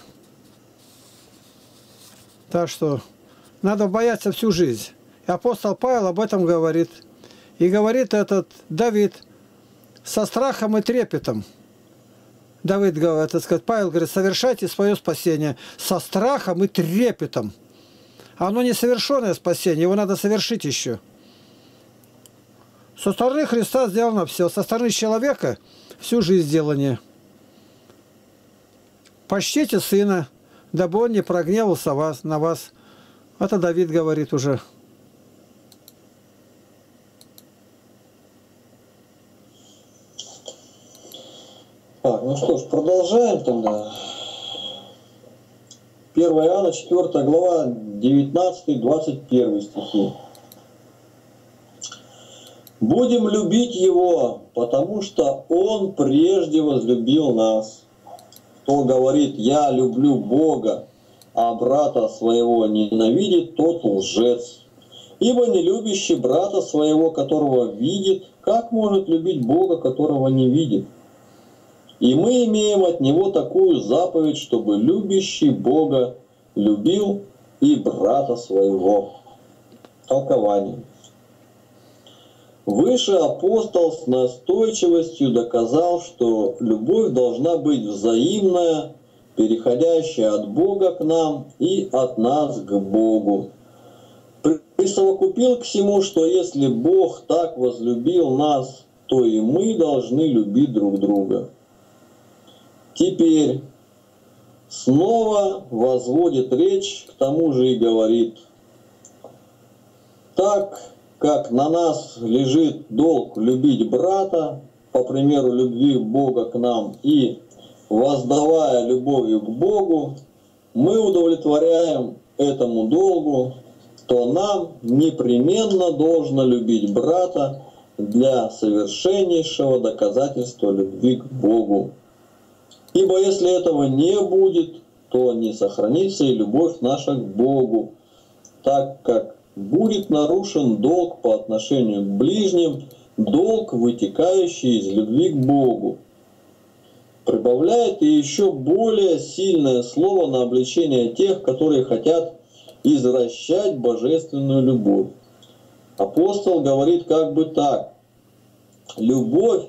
Так что надо бояться всю жизнь. И апостол Павел об этом говорит. И говорит этот Давид со страхом и трепетом. Давид говорит, так сказать, Павел говорит, совершайте свое спасение со страхом и трепетом. Оно несовершенное спасение, его надо совершить еще. Со стороны Христа сделано все, со стороны человека всю жизнь сделание. Почтите сына, дабы он не прогневался вас, на вас. Это Давид говорит уже. Так, ну что ж, продолжаем тогда. 1 Иоанна, 4 глава, 19-21 стихи. Будем любить Его, потому что Он прежде возлюбил нас. Кто говорит, я люблю Бога, а брата своего ненавидит, тот лжец. Ибо не любящий брата своего, которого видит, как может любить Бога, которого не видит? И мы имеем от Него такую заповедь, чтобы любящий Бога любил и брата своего. Толкование. Выше апостол с настойчивостью доказал, что любовь должна быть взаимная, переходящая от Бога к нам и от нас к Богу. Присовокупил к всему, что если Бог так возлюбил нас, то и мы должны любить друг друга. Теперь снова возводит речь, к тому же и говорит, так как на нас лежит долг любить брата, по примеру любви Бога к нам, и воздавая любовью к Богу, мы удовлетворяем этому долгу, то нам непременно должно любить брата для совершеннейшего доказательства любви к Богу. Ибо если этого не будет, то не сохранится и любовь наша к Богу, так как будет нарушен долг по отношению к ближним, долг, вытекающий из любви к Богу. Прибавляет и еще более сильное слово на обличение тех, которые хотят извращать божественную любовь. Апостол говорит как бы так. Любовь,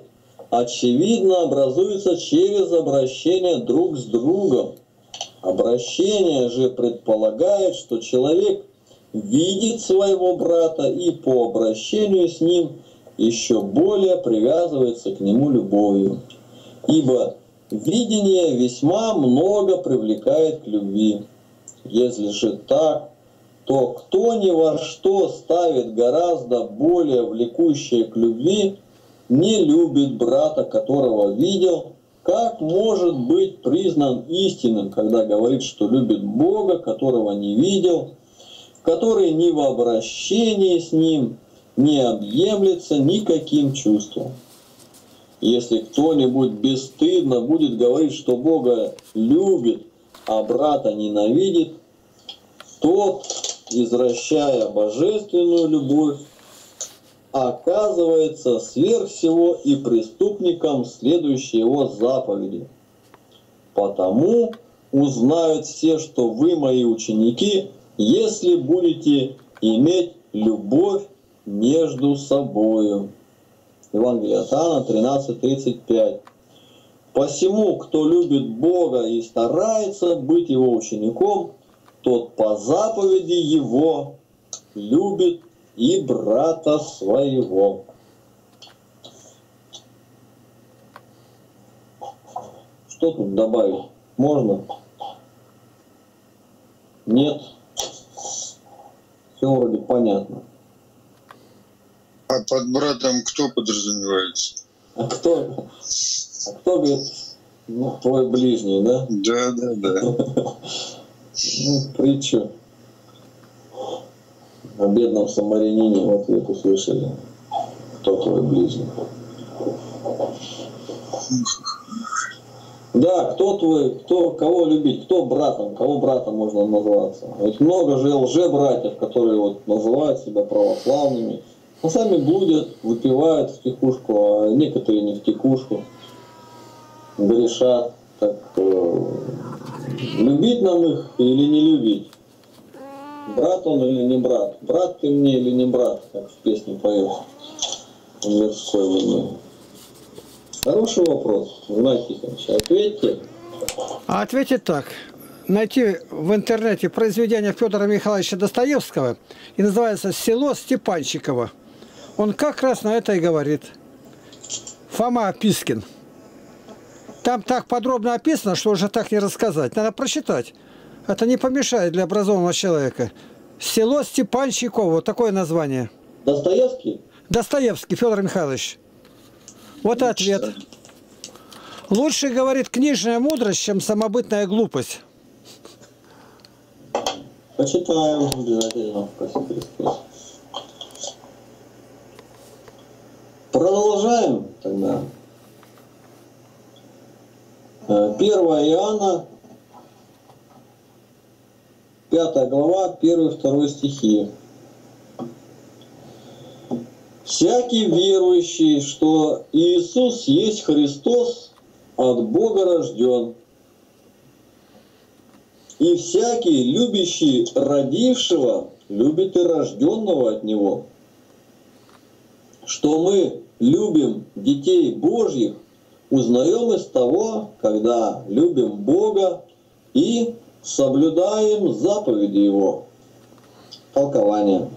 очевидно, образуется через обращение друг с другом. Обращение же предполагает, что человек видит своего брата и по обращению с ним еще более привязывается к нему любовью. Ибо видение весьма много привлекает к любви. Если же так, то кто ни во что ставит гораздо более влекущее к любви, не любит брата, которого видел, как может быть признан истинным, когда говорит, что любит Бога, которого не видел, который ни в обращении с ним не объемлется никаким чувством. Если кто-нибудь бесстыдно будет говорить, что Бога любит, а брата ненавидит, тот, извращая божественную любовь, оказывается сверх всего и преступником следующей его заповеди. Потому узнают все, что вы мои ученики, если будете иметь любовь между собою. Евангелие от Иоанна 13.35. Посему, кто любит Бога и старается быть Его учеником, тот по заповеди Его любит и брата своего. Что тут добавить? Можно? Нет? Все вроде понятно. А под братом кто подразумевается? А кто? А кто говорит, ну, твой ближний, да? Да, да, да. Ну, притчу о бедном самарянине в ответ услышали, кто твой ближний. Да, кто твой, кто, кого любить, кто братом, кого братом можно называться. Ведь много же лже-братьев, которые вот называют себя православными, но сами блудят, выпивают в текушку, а некоторые не в текушку, грешат. Так э, любить нам их или не любить? Брат он или не брат? Брат ты мне или не брат, как в песне поется мирской войны. Хороший вопрос, Геннадий Тихонович. Ответьте. А ответить так. Найти в интернете произведение Федора Михайловича Достоевского и называется «Село Степанчиково». Он как раз на это и говорит. Фома Пискин. Там так подробно описано, что уже так не рассказать. Надо прочитать. Это не помешает для образованного человека. Село Степанчиково. Вот такое название. Достоевский? Достоевский Федор Михайлович. Вот ответ. Лучше, говорит, книжная мудрость, чем самобытная глупость. Почитаем. Продолжаем тогда. 1 Иоанна, 5 глава, 1-2 стихи. Всякий верующий, что Иисус есть Христос, от Бога рожден. И всякий, любящий родившего, любит и рожденного от Него. что мы любим детей Божьих, узнаем из того, когда любим Бога и соблюдаем заповеди Его. Толкование.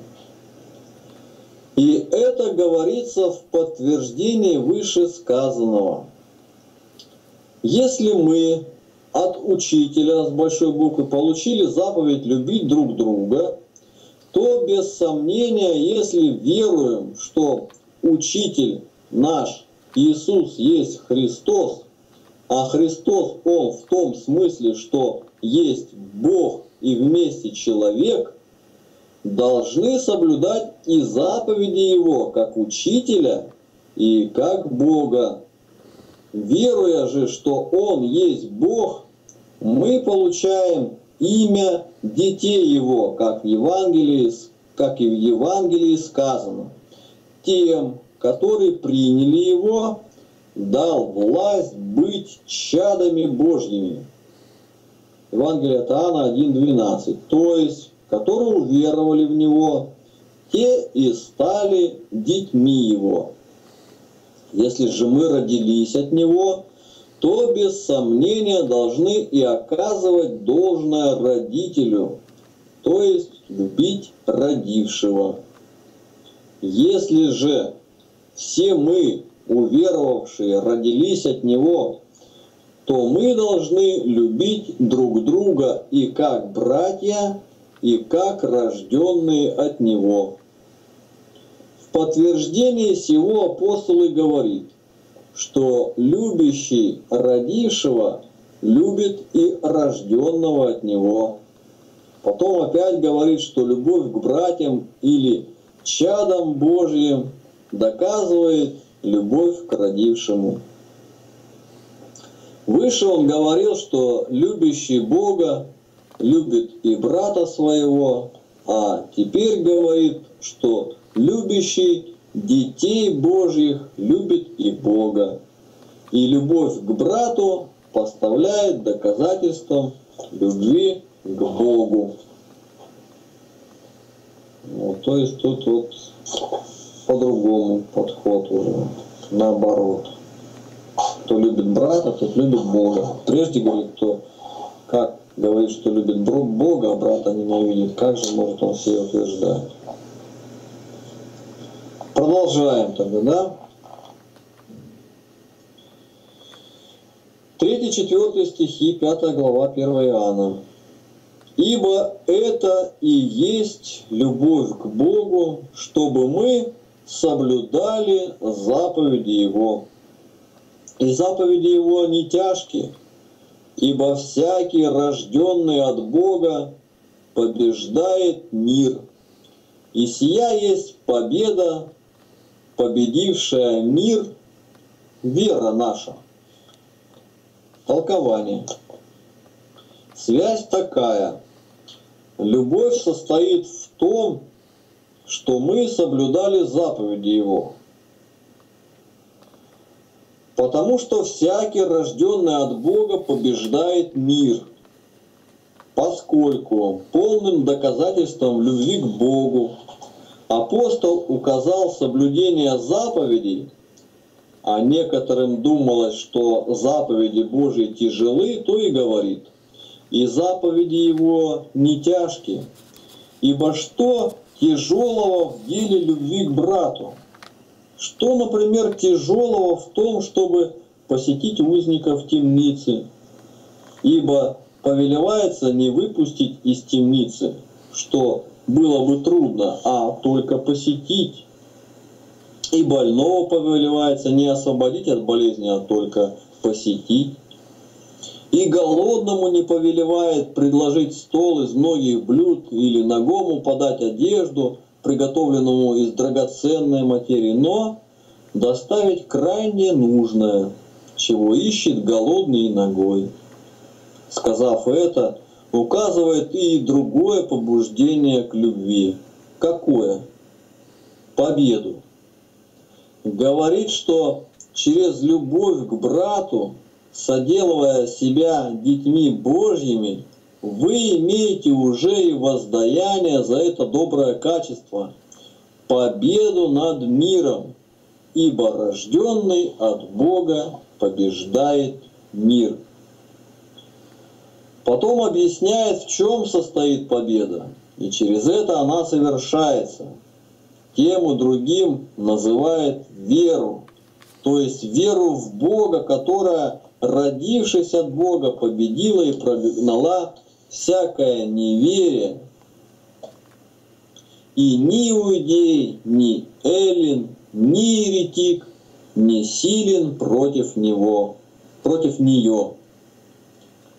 И это говорится в подтверждении вышесказанного. Если мы от учителя с большой буквы получили заповедь любить друг друга, то без сомнения, если веруем, что учитель наш Иисус есть Христос, а Христос Он в том смысле, что есть Бог и вместе человек, должны соблюдать и заповеди Его, как учителя и как Бога. Веруя же, что Он есть Бог, мы получаем имя детей Его, как в Евангелии, как и в Евангелии сказано. Тем, которые приняли Его, дал власть быть чадами Божьими. Евангелие от Иоанна 1.12. То есть которые уверовали в Него, те и стали детьми Его. Если же мы родились от Него, то без сомнения должны и оказывать должное родителю, то есть любить родившего. Если же все мы, уверовавшие, родились от Него, то мы должны любить друг друга и как братья, и как рожденные от Него. В подтверждение сего апостол и говорит, что любящий родившего любит и рожденного от Него. Потом опять говорит, что любовь к братьям или чадам Божьим доказывает любовь к родившему. Выше он говорил, что любящий Бога любит и брата своего, а теперь говорит, что любящий детей Божьих любит и Бога. И любовь к брату поставляет доказательством любви к Богу. Вот, то есть тут вот по-другому подход уже, наоборот. Кто любит брата, тот любит Бога. Прежде говорит, кто как говорит, что любит Бога, а брата ненавидит, как же может он себе утверждать? Продолжаем тогда, да? Третий, четвертый стихи, пятая глава, 1 Иоанна. «Ибо это и есть любовь к Богу, чтобы мы соблюдали заповеди Его. И заповеди Его не тяжкие, Ибо всякий, рожденный от Бога, побеждает мир. И сия есть победа, победившая мир, вера наша. Толкование. Связь такая. Любовь состоит в том, что мы соблюдали заповеди Его – Потому что всякий, рожденный от Бога, побеждает мир. Поскольку полным доказательством любви к Богу апостол указал соблюдение заповедей, а некоторым думалось, что заповеди Божьи тяжелы, то и говорит, и заповеди его не тяжкие. Ибо что тяжелого в деле любви к брату? Что, например, тяжелого в том, чтобы посетить узника в темнице? Ибо повелевается не выпустить из темницы, что было бы трудно, а только посетить. И больного повелевается не освободить от болезни, а только посетить. И голодному не повелевает предложить стол из многих блюд или ногому подать одежду, приготовленному из драгоценной материи, но доставить крайне нужное, чего ищет голодный ногой. Сказав это, указывает и другое побуждение к любви. Какое? Победу. Говорит, что через любовь к брату, соделывая себя детьми Божьими, вы имеете уже и воздаяние за это доброе качество, победу над миром, ибо рожденный от Бога побеждает мир. Потом объясняет, в чем состоит победа, и через это она совершается. Тему другим называет веру, то есть веру в Бога, которая, родившись от Бога, победила и прогнала всякое неверие. И ни иудей, ни эллин, ни еретик не силен против него, против нее.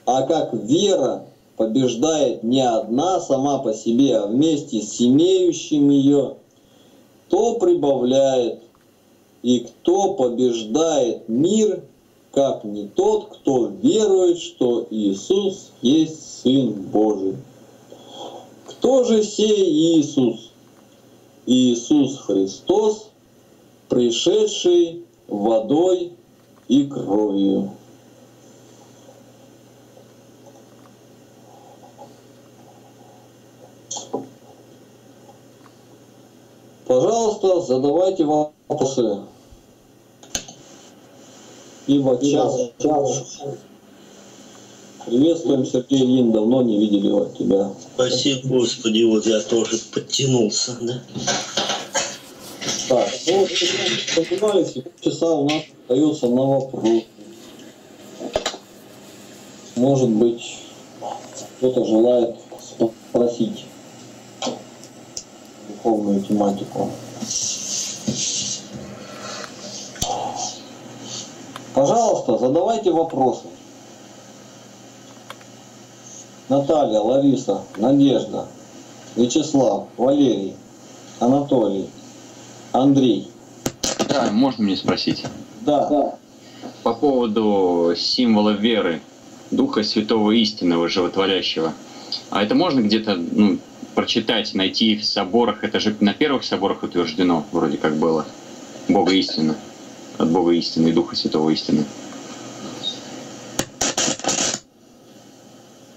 А как вера побеждает не одна сама по себе, а вместе с имеющим ее, то прибавляет. И кто побеждает мир, как не тот, кто верует, что Иисус есть Сын Божий. Кто же сей Иисус? Иисус Христос, пришедший водой и кровью. Пожалуйста, задавайте вопросы. Ибо час, час. Приветствуем, Сергей Ильин, давно не видели от тебя. Спасибо, Господи, вот я тоже подтянулся, да? Так, ну, понимаете, часа у нас остается на вопрос. Может быть, кто-то желает спросить духовную тематику. Пожалуйста, задавайте вопросы. Наталья, Лариса, Надежда, Вячеслав, Валерий, Анатолий, Андрей. Да, можно мне спросить? Да, да. По поводу символа веры, Духа Святого Истинного, Животворящего. А это можно где-то ну, прочитать, найти в соборах? Это же на первых соборах утверждено, вроде как было. Бога истина. От Бога истины и Духа Святого истины.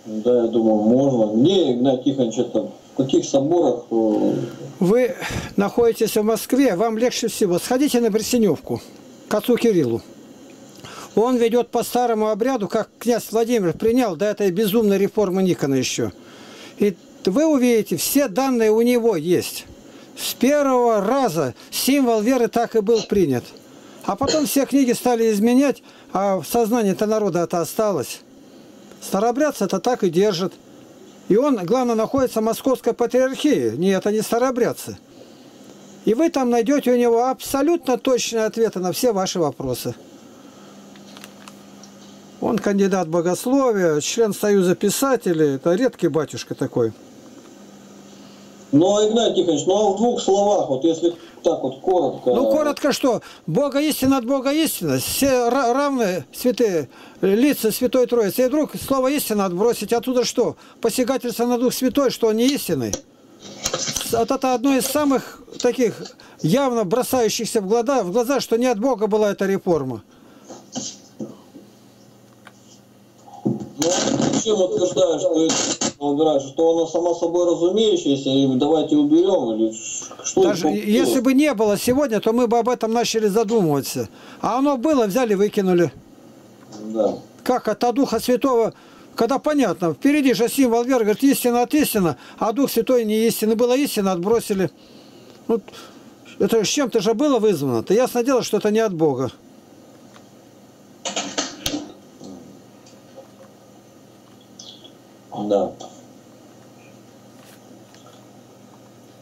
Да, я думаю, можно. Где, Игнат Тихонович, это, в каких соборах? э, Вы находитесь в Москве, вам легче всего. Сходите на Берсеневку к отцу Кириллу. Он ведет по старому обряду, как князь Владимир принял до этой безумной реформы Никона еще. И вы увидите, все данные у него есть. С первого раза символ веры так и был принят. А потом все книги стали изменять, а в сознании-то народа это осталось. Старобрядцы это так и держит. И он, главное, находится в Московской патриархии. Не, это не старобрядцы. И вы там найдете у него абсолютно точные ответы на все ваши вопросы. Он кандидат богословия, член Союза писателей. Это редкий батюшка такой. Ну, а, Игнат Тихонович, ну а в двух словах, вот если так вот коротко. Ну, коротко что? Бога истина от Бога истина. Все ра- равны святые лица Святой Троицы. И вдруг слово истина отбросить. Оттуда что? Посягательство на Дух Святой, что он не. Вот это одно из самых таких явно бросающихся в глаза, в глаза, что не от Бога была эта реформа. Ну, зачем утверждаешь, что это убираешь, что оно само собой разумеющееся, и давайте уберем, или что Даже если бы не было сегодня, то мы бы об этом начали задумываться. А оно было, взяли, выкинули. Да. Как от Духа Святого, когда понятно, впереди же символ веры, говорит, истина от истина, а Дух Святой не истина. Была истина, отбросили. Вот, это с чем-то же было вызвано. Это ясно дело, что это не от Бога. Да.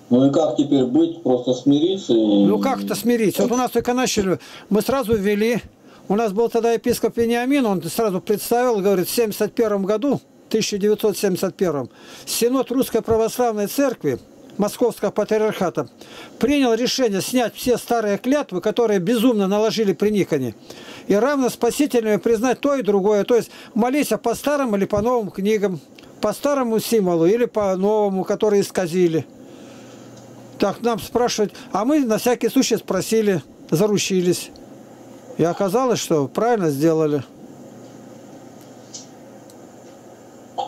Ну и как теперь быть? Просто смириться и... Ну как это смириться? Вот у нас только начали, мы сразу ввели, у нас был тогда епископ Вениамин, он сразу представил, говорит, в 71 году, 1971, Синод Русской Православной Церкви, Московского Патриархата, принял решение снять все старые клятвы, которые безумно наложили при Никоне, и равно спасительными признать то и другое. То есть молиться по старым или по новым книгам, по старому символу или по новому, который исказили. Так нам спрашивают, а мы на всякий случай спросили, заручились. И оказалось, что правильно сделали. То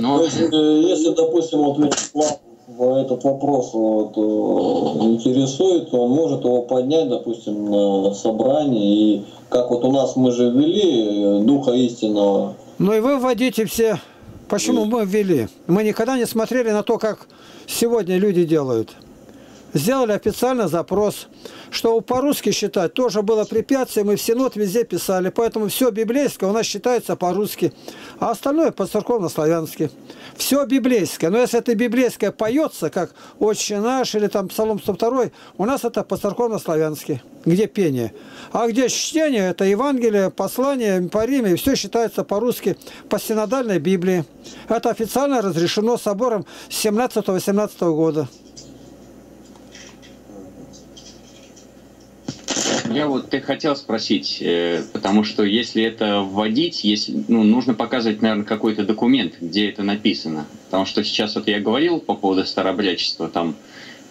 Ну, есть, э, если, допустим, вот этот вопрос вот, э, интересует, он может его поднять, допустим, на собрании. И как вот у нас мы же ввели э, Духа истинного. Ну и вы вводите все. Почему мы ввели? Мы никогда не смотрели на то, как сегодня люди делают. Сделали официально запрос, что по-русски считать тоже было препятствием, и в Синод везде писали. Поэтому все библейское у нас считается по-русски, а остальное по-церковно-славянски. Все библейское. Но если это библейское поется, как «Отче наш» или там Псалом 102, у нас это по-церковно-славянски, где пение. А где чтение, это Евангелие, послание по Риме, все считается по-русски, по синодальной Библии. Это официально разрешено собором 17-18 года. Я вот ты хотел спросить, э, потому что если это вводить, если, ну, нужно показывать, наверное, какой-то документ, где это написано. Потому что сейчас вот я говорил по поводу старообрядчества, там,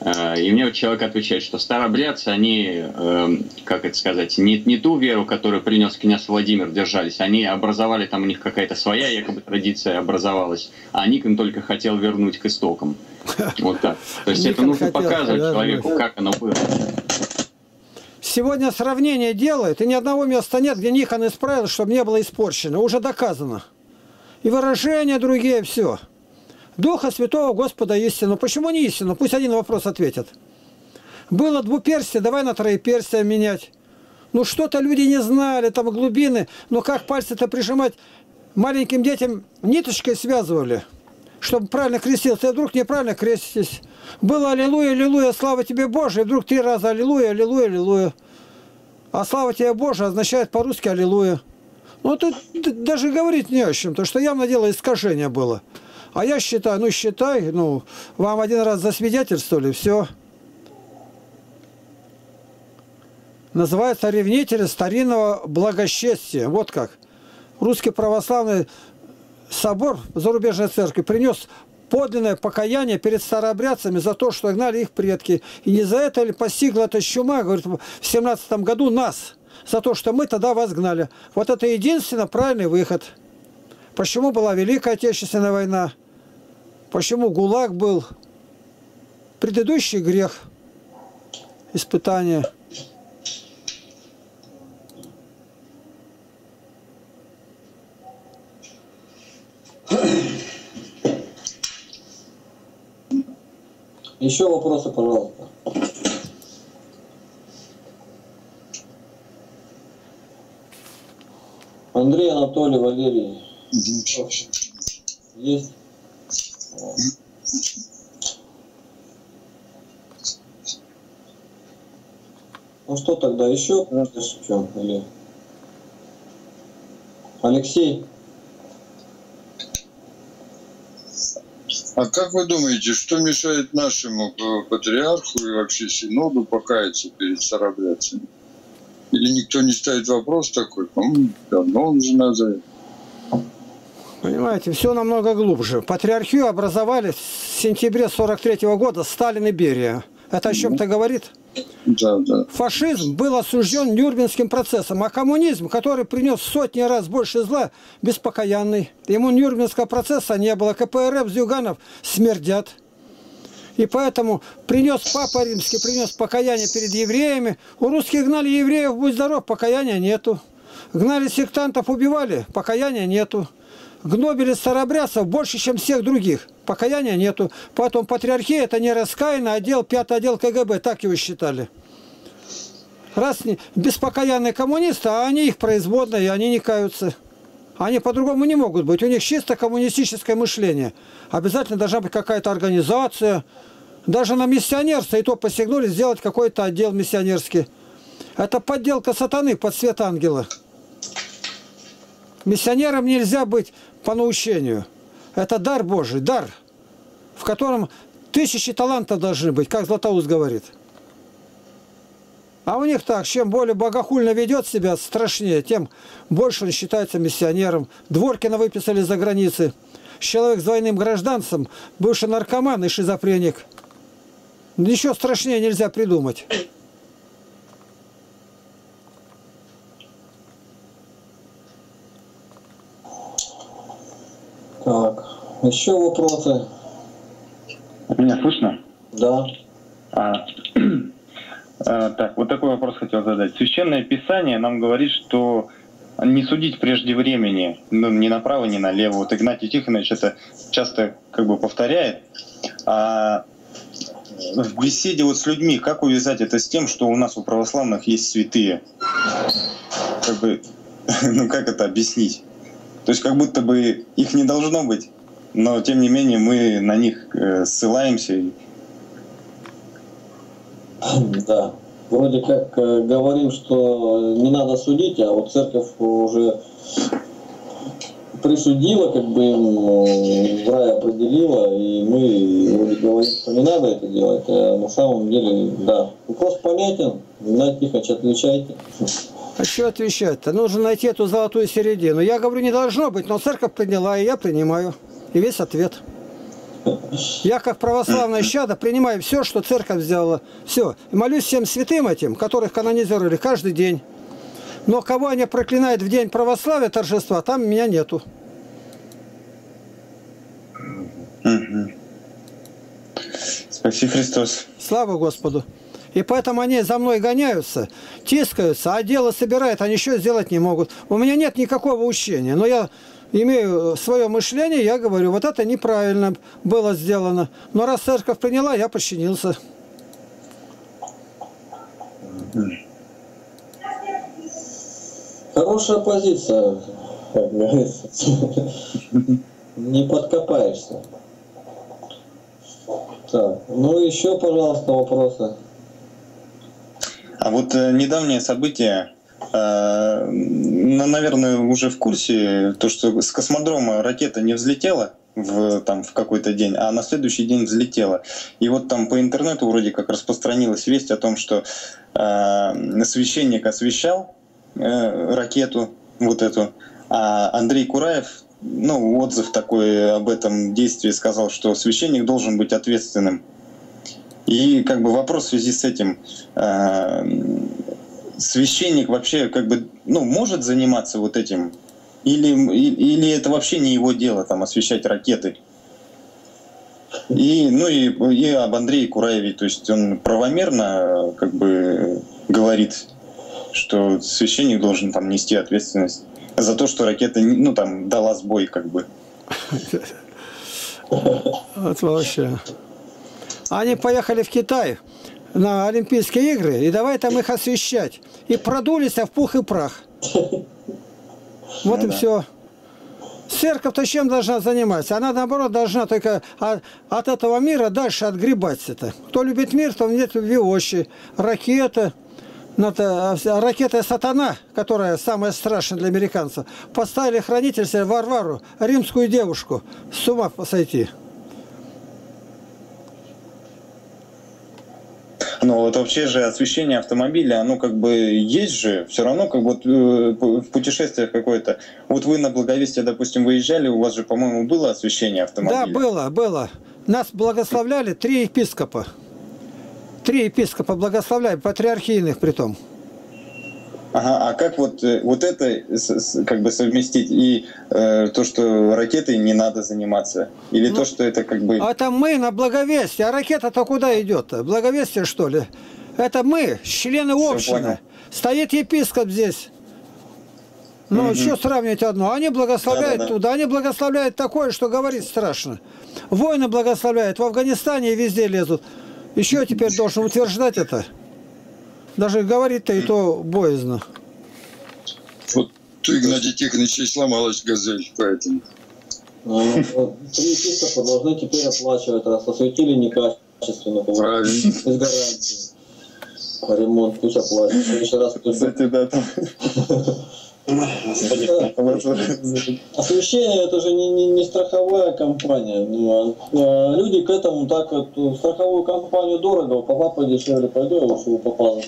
э, и мне вот человек отвечает, что старообрядцы, они, э, как это сказать, не, не ту веру, которую принес князь Владимир, держались, они образовали, там у них какая-то своя якобы традиция образовалась, а Ник им только хотел вернуть к истокам. Вот так. То есть это нужно показывать человеку, как оно было. Сегодня сравнение делают, и ни одного места нет, где Никон исправил, чтобы не было испорчено. Уже доказано. И выражения другие, все. Духа Святого Господа истину. Почему не истину? Пусть один вопрос ответят. Было двуперстие, давай на троеперстие менять. Ну что-то люди не знали, там глубины. Но как пальцы-то прижимать? Маленьким детям ниточкой связывали, чтобы правильно крестился. И вдруг неправильно креститесь. Было аллилуйя, аллилуйя, слава тебе Боже. И вдруг три раза аллилуйя, аллилуйя, аллилуйя. А слава тебе Боже означает по-русски аллилуйя. Ну, тут даже говорить не о чем, то что явно дело искажение было. А я считаю, ну, считай, ну, вам один раз засвидетельствовали, все. Называется ревнитель старинного благочестия. Вот как. Русский православный собор зарубежной церкви принес подлинное покаяние перед старообрядцами за то, что гнали их предки. И не за это ли постигла эта чума, говорит, в 17 году нас, за то, что мы тогда вас гнали. Вот это единственно правильный выход. Почему была Великая Отечественная война? Почему ГУЛАГ был? Предыдущий грех, испытание – Еще вопросы, пожалуйста. Андрей, Анатолий, Валерий. Есть? Ну что тогда еще? Или... Алексей? А как вы думаете, что мешает нашему патриарху и вообще синоду покаяться перед старобрядцами? Или никто не ставит вопрос такой? По-моему, давно уже назад. Понимаете, все намного глубже. Патриархию образовали в сентябре 43 -го года Сталин и Берия. Это о чем-то говорит? Да, да. Фашизм был осужден Нюрнбергским процессом, а коммунизм, который принес сотни раз больше зла, беспокаянный. Ему Нюрнбергского процесса не было. КПРФ, Зюганов смердят. И поэтому принес Папа Римский, принес покаяние перед евреями. У русских гнали евреев, будь здоров, покаяния нету. Гнали сектантов, убивали, покаяния нету. Гнобили старобрядцев больше, чем всех других. Покаяния нету. Потом патриархия это не раскаянный отдел, пятый отдел КГБ, так его считали. Раз беспокаянные коммунисты, а они их производные, они не каются. Они по-другому не могут быть. У них чисто коммунистическое мышление. Обязательно должна быть какая-то организация. Даже на миссионерство и то посягнули сделать какой-то отдел миссионерский. Это подделка сатаны под свет ангела. Миссионером нельзя быть по научению. Это дар Божий, дар, в котором тысячи талантов должны быть, как Златоуст говорит. А у них так, чем более богохульно ведет себя, страшнее, тем больше он считается миссионером. Дворкина выписали за границы. Человек с двойным гражданством, бывший наркоман и шизофреник. Ничего страшнее нельзя придумать. Так, еще вопросы? Меня слышно? Да. А, а, так, вот такой вопрос хотел задать. Священное Писание нам говорит, что не судить прежде времени, ну, ни направо, ни налево. Вот Игнатий Тихонович это часто как бы повторяет. А в беседе вот с людьми, как увязать это с тем, что у нас у православных есть святые? Как бы, ну как это объяснить? То есть как будто бы их не должно быть, но тем не менее мы на них э, ссылаемся. Да. Вроде как э, говорим, что не надо судить, а вот церковь уже присудила, как бы им э, в рай определила, и мы вроде говорим, что не надо это делать, а на самом деле, да. Вопрос понятен, Игнатий Тихонович, отвечайте. А что отвечать-то? Нужно найти эту золотую середину. Я говорю, не должно быть, но церковь приняла, и я принимаю. И весь ответ. Я как православная щада принимаю все, что церковь сделала. Все. И молюсь всем святым этим, которых канонизировали каждый день. Но кого они проклинают в день православия, торжества, там меня нету. Спаси Христос. Слава Господу. И поэтому они за мной гоняются, тискаются, а дело собирают, они еще сделать не могут. У меня нет никакого учения, но я имею свое мышление, я говорю, вот это неправильно было сделано. Но раз церковь приняла, я подчинился. Хорошая позиция, как говорится. Не подкопаешься. Так, ну еще, пожалуйста, вопросы. А вот э, недавнее событие, э, наверное, уже в курсе, то, что с космодрома ракета не взлетела в, там, в какой-то день, а на следующий день взлетела. И вот там по интернету вроде как распространилась весть о том, что э, священник освещал э, ракету вот эту, а Андрей Кураев, ну, отзыв такой об этом действии сказал, что священник должен быть ответственным и как бы вопрос в связи с этим, э, священник вообще как бы, ну, может заниматься вот этим? Или, или это вообще не его дело, там, освещать ракеты? И, ну и, и об Андрее Кураеве, то есть он правомерно как бы говорит, что священник должен там нести ответственность за то, что ракета, ну там, дала сбой как бы. Вот вообще. Они поехали в Китай на Олимпийские игры, и давай там их освещать. И продулись а в пух и прах. Вот и все. Церковь-то чем должна заниматься? Она, наоборот, должна только от, от этого мира дальше отгребаться-то. Кто любит мир, то нет виощи, ракета. А ракета «Сатана», которая самая страшная для американцев, поставили хранительницей Варвару, римскую девушку, с ума сойти. Но вот вообще же освещение автомобиля, оно как бы есть же, все равно как вот э, в путешествиях какое-то. Вот вы на Благовестие, допустим, выезжали, у вас же, по-моему, было освещение автомобиля. Да, было, было. Нас благословляли три епископа. Три епископа благословляли, патриархийных при том. Ага, а как вот, э, вот это как бы совместить и э, то, что ракетой не надо заниматься? Или ну, то, что это как бы... А это мы на Благовестие, а ракета-то куда идет? -то? Благовестие, что ли? Это мы, члены общины. Понял. Стоит епископ здесь. Ну, угу. что сравнивать одно? Они благословляют да, да, да. туда, они благословляют такое, что говорить страшно. Войны благословляют, в Афганистане и везде лезут. Еще теперь должен утверждать это. Даже говорить-то и то боязно. Вот ты, Игнатий Тихонович, и сломалась газель, поэтому. Ну, три епископа должны теперь оплачивать, раз осветили некачественно. Правильно. Без гарантии. Ремонт пусть. В следующий раз Кстати, да, там... Освещение это же не, не, не страховая компания. Ну, а, а люди к этому так вот, страховую компанию дорого, папа подешевле пойду, я лучше попал.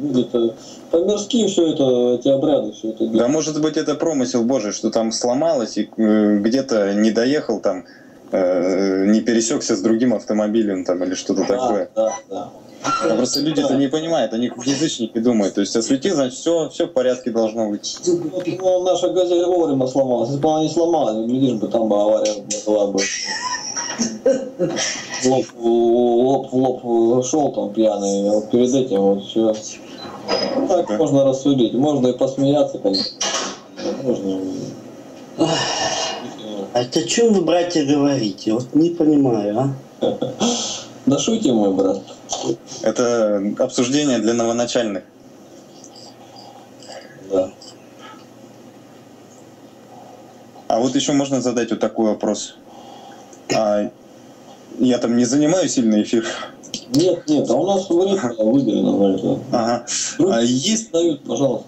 Люди-то по-мирски все это, эти обряды, все это Да может быть это промысел Божий, что там сломалось и э, где-то не доехал там, э, не пересекся с другим автомобилем там или что-то да, такое. Да, да. А просто люди это не понимают, они как язычники думают. То есть освети, значит, все, все в порядке должно быть. Ну, наша газель вовремя сломалась. Если бы она не сломалась, видишь бы, там бы авария была бы. лоб, лоб в лоб шел там пьяный, вот перед этим вот все. Так можно рассудить, можно и посмеяться, конечно. Можно. А это о чем вы, братья, говорите? Вот не понимаю, а? Да шутим мы, брат. Это обсуждение для новоначальных. Да. А вот еще можно задать вот такой вопрос. А, я там не занимаю сильный эфир. Нет, нет, а у нас время выделено на это. Ага. А есть, Дают, пожалуйста.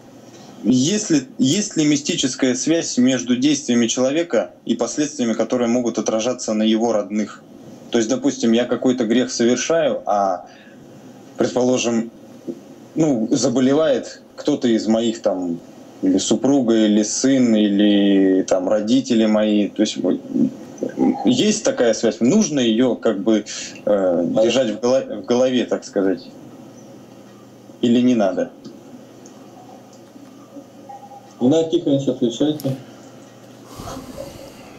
Есть, ли, есть ли мистическая связь между действиями человека и последствиями, которые могут отражаться на его родных? То есть, допустим, я какой-то грех совершаю, а, предположим, ну, заболевает кто-то из моих там или супруга, или сын, или там родители мои. То есть есть такая связь. Нужно ее как бы э, держать в голове, в голове, так сказать. Или не надо? Геннадий Тихонович, отвечайте.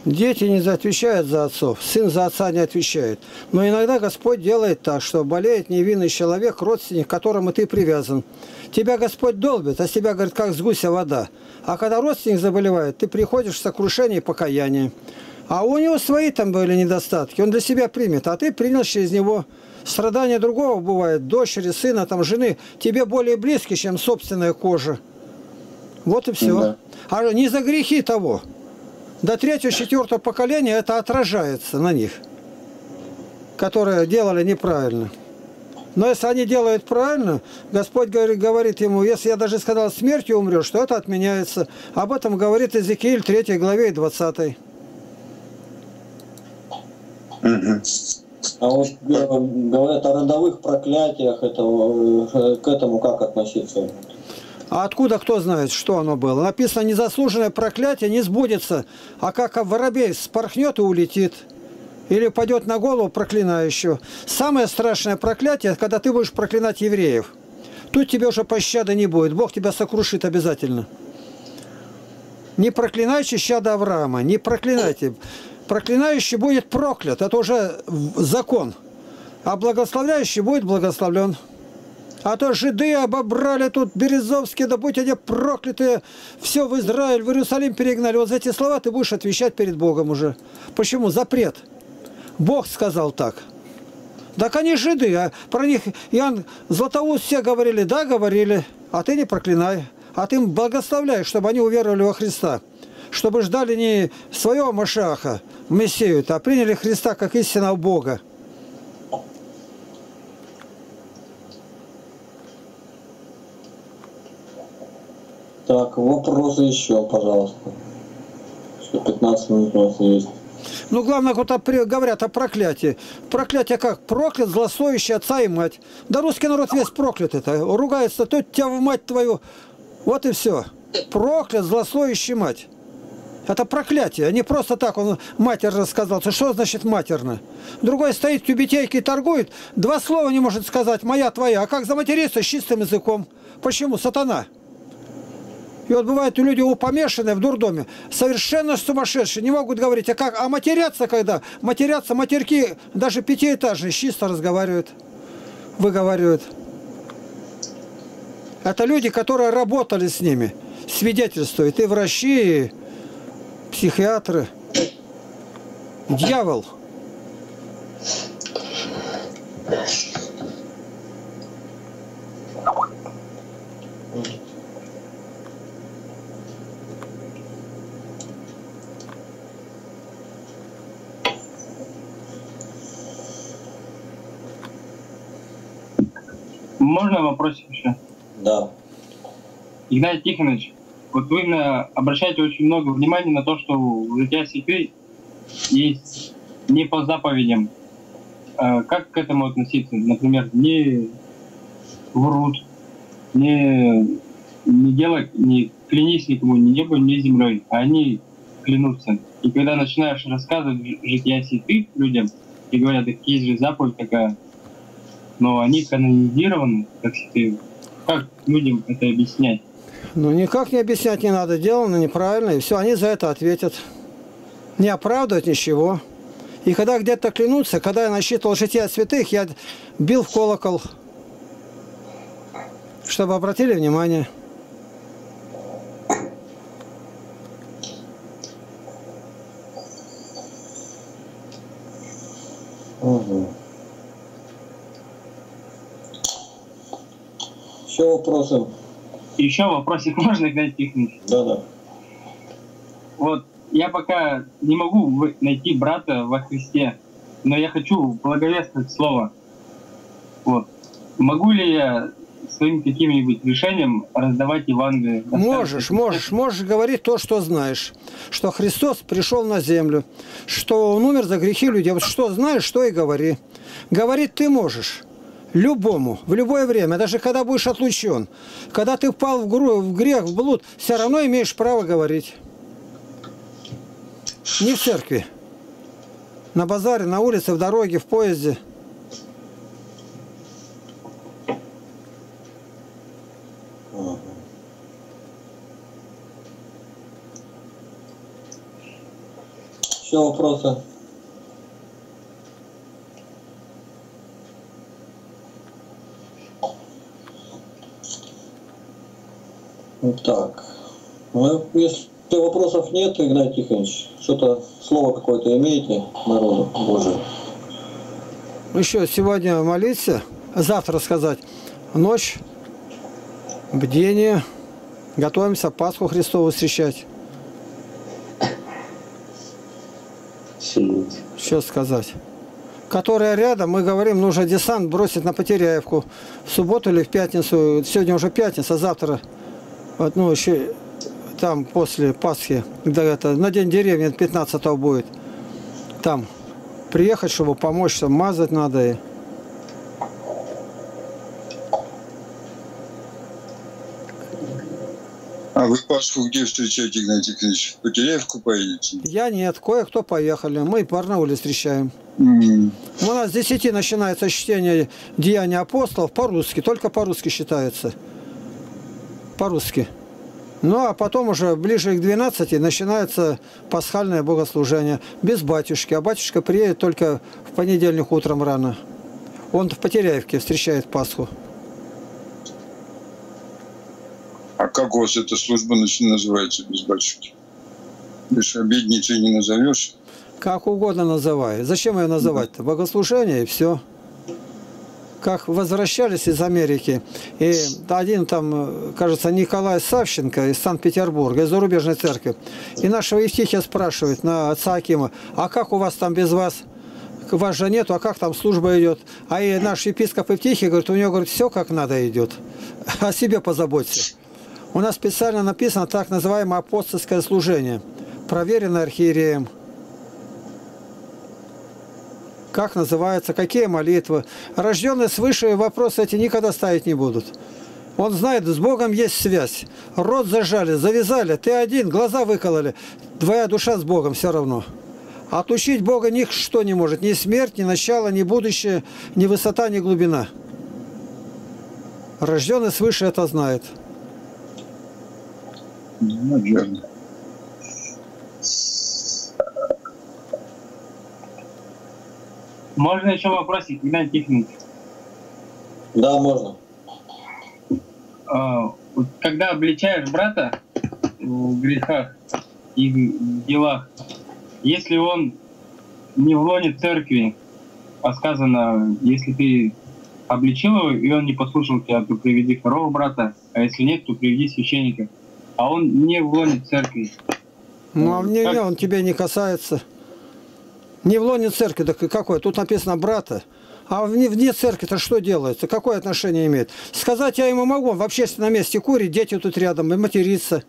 Дети не отвечают за отцов, сын за отца не отвечает. Но иногда Господь делает так, что болеет невинный человек, родственник, к которому ты привязан. Тебя Господь долбит, а с тебя, говорит, как с гуся вода. А когда родственник заболевает, ты приходишь в сокрушение и покаяние. А у него свои там были недостатки, он для себя примет, а ты принял через него. Страдания другого бывает, дочери, сына, там, жены, тебе более близки, чем собственная кожа. Вот и все. Да. А не за грехи того. До третьего, четвертого поколения это отражается на них, которые делали неправильно. Но если они делают правильно, Господь говорит, говорит ему, если я даже сказал смертью умрешь, что это отменяется. Об этом говорит Иезекииль 3 главе и 20. Мгм. А вот э, говорят о родовых проклятиях, этого, э, к этому как относиться? А откуда кто знает, что оно было? Написано, незаслуженное проклятие не сбудется, а как воробей спорхнет и улетит. Или упадет на голову проклинающего. Самое страшное проклятие, когда ты будешь проклинать евреев. Тут тебе уже пощады не будет. Бог тебя сокрушит обязательно. Не проклинайте щада Авраама, не проклинайте. Проклинающий будет проклят, это уже закон. А благословляющий будет благословлен. А то жиды обобрали тут Березовские, да будь они проклятые, все в Израиль, в Иерусалим перегнали. Вот за эти слова ты будешь отвечать перед Богом уже. Почему? Запрет. Бог сказал так. Так они жиды, а про них Иоанн Златоуст все говорили, да, говорили, а ты не проклинай. А ты им благословляй, чтобы они уверовали во Христа. Чтобы ждали не своего Машаха, Мессию, а приняли Христа как истинного Бога. Так, вопросы еще, пожалуйста. Еще 15 минут у нас есть. Ну, главное, вот говорят о проклятии. Проклятие как? Проклят, злословящий отца и мать. Да русский народ весь проклят это. Ругается, то тебя в мать твою. Вот и все. Проклят, злословящий мать. Это проклятие, а не просто так он матерно сказал. То Что значит матерно? Другой стоит в тюбетейке и торгует, два слова не может сказать, моя, твоя. А как заматериться с чистым языком? Почему? Сатана. И вот бывают люди упомешанные в дурдоме, совершенно сумасшедшие, не могут говорить, а как, а матерятся когда? Матерятся, матерки даже пятиэтажные, чисто разговаривают, выговаривают. Это люди, которые работали с ними, свидетельствуют, и врачи, и психиатры. Дьявол. Можно вопросик еще? Да. Игнатий Тихонович, вот вы на- обращаете очень много внимания на то, что в жития святых есть не по заповедям. А как к этому относиться? Например, не врут, не, не делать, не клянись никому ни небом, ни землей, а они клянутся. И когда начинаешь рассказывать жития святых людям, и говорят, так есть же заповедь такая, но они канонизированы, как святые. Как людям это объяснять? Ну, никак не объяснять не надо, сделано неправильно, и все, они за это ответят. Не оправдывать ничего. И когда где-то клянутся, когда я насчитывал жития святых, я бил в колокол, чтобы обратили внимание. Угу. Еще вопросы? Еще вопросик можно, Игнатий Тихонович? Да, да. Вот я пока не могу найти брата во Христе, но я хочу благовествовать Слово. Вот. Могу ли я своим каким-нибудь решением раздавать Евангелие? Можешь, можешь, можешь говорить то, что знаешь. Что Христос пришел на землю, что Он умер за грехи людей. Вот что знаешь, что и говори. Говорить ты можешь. Любому, в любое время, даже когда будешь отлучен. Когда ты впал в, грех, в блуд, все равно имеешь право говорить. Не в церкви. На базаре, на улице, в дороге, в поезде. Еще вопросы? Так. Ну, если вопросов нет, Игнатий Тихонович, что-то слово какое-то имеете народу Божию? Еще сегодня молиться, завтра сказать, ночь, бдение, готовимся Пасху Христову встречать. Что сказать? Которая рядом, мы говорим, нужно десант бросить на Потеряевку в субботу или в пятницу. Сегодня уже пятница, а завтра, вот, ну, еще там после Пасхи, да, это, на день деревни 15 будет. Там приехать, чтобы помочь, там мазать надо. И... А вы Пасху где встречаете, Игнатий Тихонович? В Потеряевку поедете? Я нет, кое-кто поехали. Мы в Барнауле встречаем. М. У нас с 10 начинается чтение Деяния апостолов по-русски, только по-русски считается. По-русски. Ну, а потом уже ближе к 12 начинается пасхальное богослужение. Без батюшки. А батюшка приедет только в понедельник утром рано. Он в Потеряевке встречает Пасху. А как у вас эта служба называется без батюшки? Лишь обедницей не назовешь? Как угодно называй. Зачем ее называть-то? Богослужение и все. Как возвращались из Америки, и один там, кажется, Николай Савченко из Санкт-Петербурга, из зарубежной церкви, и нашего Евтихия спрашивает на отца Акима, а как у вас там без вас? Вас же нету, а как там служба идет? А и наш епископ Евтихий говорит, у него, говорит, все как надо идет. О себе позаботься. У нас специально написано так называемое апостольское служение, проверенное архиереем как называется, какие молитвы. Рожденные свыше вопросы эти никогда ставить не будут. Он знает, с Богом есть связь. Рот зажали, завязали, ты один, глаза выкололи. Твоя душа с Богом все равно. Отлучить Бога ничто не может. Ни смерть, ни начало, ни будущее, ни высота, ни глубина. Рожденный свыше это знает. Наверное. Можно еще вопросик, Игнатий Тихонович? Да, можно. А, когда обличаешь брата в грехах и в делах, если он не в лоне церкви, а сказано, если ты обличил его, и он не послушал тебя, то приведи второго брата, а если нет, то приведи священника. А он не в лоне церкви. Ну, а мне, Как- он тебя не касается. Не в лоне церкви, так и какой? Тут написано брата. А вне, вне церкви-то что делается? Какое отношение имеет? Сказать я ему могу, в общественном месте курить, дети тут рядом, и материться.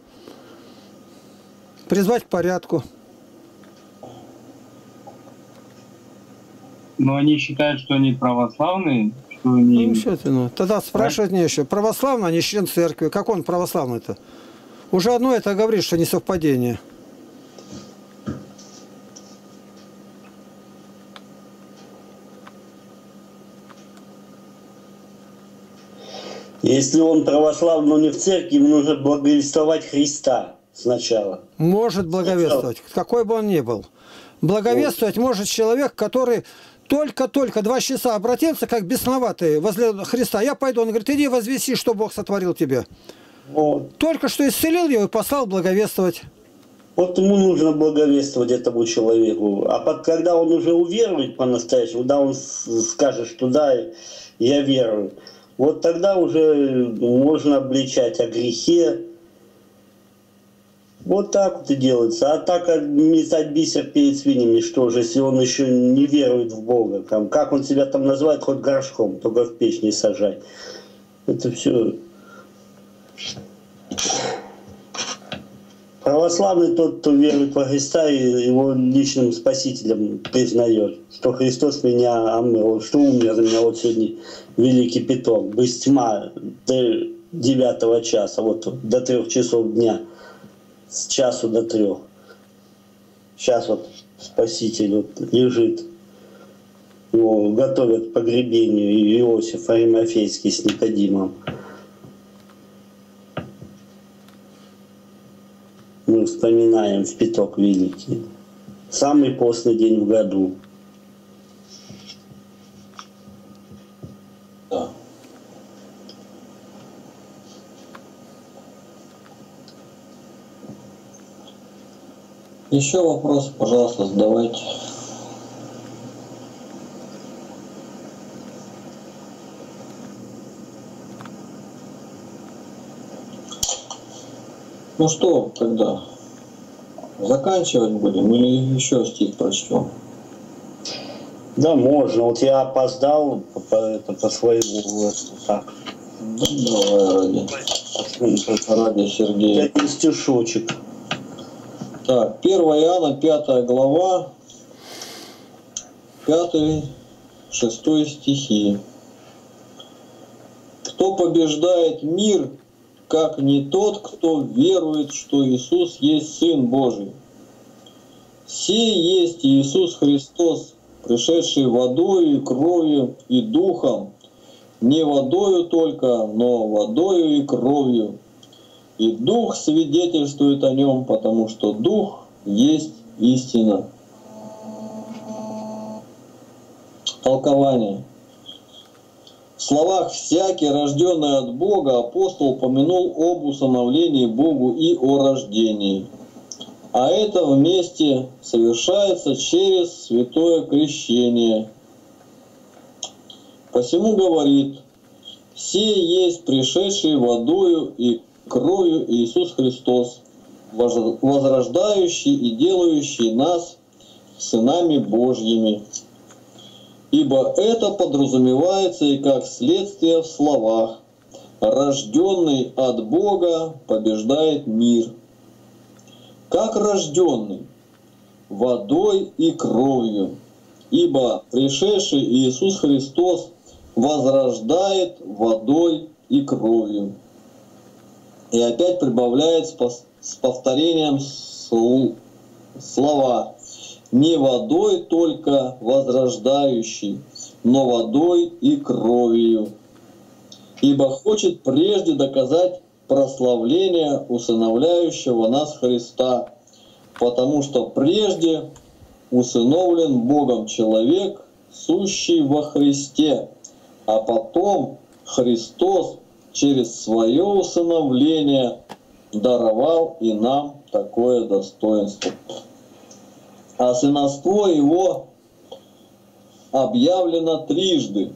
Призвать к порядку. Но они считают, что они православные, что они... Ну, что ты, ну. Тогда спрашивать не еще. Православный, а не член церкви. Как он православный-то? Уже одно это говорит, что не совпадение. Если он православный, но не в церкви, ему нужно благовествовать Христа сначала. Может благовествовать, какой бы он ни был. Благовествовать может человек, который только-только два часа обратился, как бесноватый, возле Христа. Я пойду. Он говорит, иди возвеси, что Бог сотворил тебе. Вот. Только что исцелил его и послал благовествовать. Вот ему нужно благовествовать этому человеку. А под, когда он уже уверует по-настоящему, да, он скажет, что да, я верую, вот тогда уже можно обличать о грехе. Вот так вот и делается. А так метать бисер перед свиньями, что же, если он еще не верует в Бога, там, как он себя там называет, хоть горшком, только в печь не сажать. Это все Православный тот, кто верует во Христа и его личным спасителем признает, что Христос меня омыл, что умер за меня вот сегодня Великий Петр, без тьма до девятого часа, вот до трех часов дня, с часу до трех. Сейчас вот Спаситель вот лежит, его готовят к погребению, и Иосиф Аримофейский с Никодимом. мы вспоминаем в пяток великий. Самый постный день в году. Еще вопрос, пожалуйста, задавайте. Ну что, тогда заканчивать будем или еще стих прочтем? Да, можно. Вот я опоздал по, по, по своему так. Да, давай ради, ради Сергея. Один стишочек. Так, 1 Иоанна, 5 глава, 5, 6 стихи. Кто побеждает мир, как не тот, кто верует, что Иисус есть Сын Божий. Сей есть Иисус Христос, пришедший водою и кровью и духом, не водою только, но водою и кровью. И Дух свидетельствует о нем, потому что Дух есть истина. Толкование. В словах «всякий, рожденный от Бога» апостол упомянул об усыновлении Богу и о рождении. А это вместе совершается через святое крещение. Посему говорит, «Все есть пришедший водою и кровью Иисус Христос, воз- возрождающий и делающий нас сынами Божьими». Ибо это подразумевается и как следствие в словах «рожденный от Бога побеждает мир». Как рожденный водой и кровью, ибо пришедший Иисус Христос возрождает водой и кровью. И опять прибавляет с повторением сл- слова не водой только возрождающий, но водой и кровью. Ибо хочет прежде доказать прославление усыновляющего нас Христа, потому что прежде усыновлен Богом человек, сущий во Христе, а потом Христос через свое усыновление даровал и нам такое достоинство а сыновство его объявлено трижды.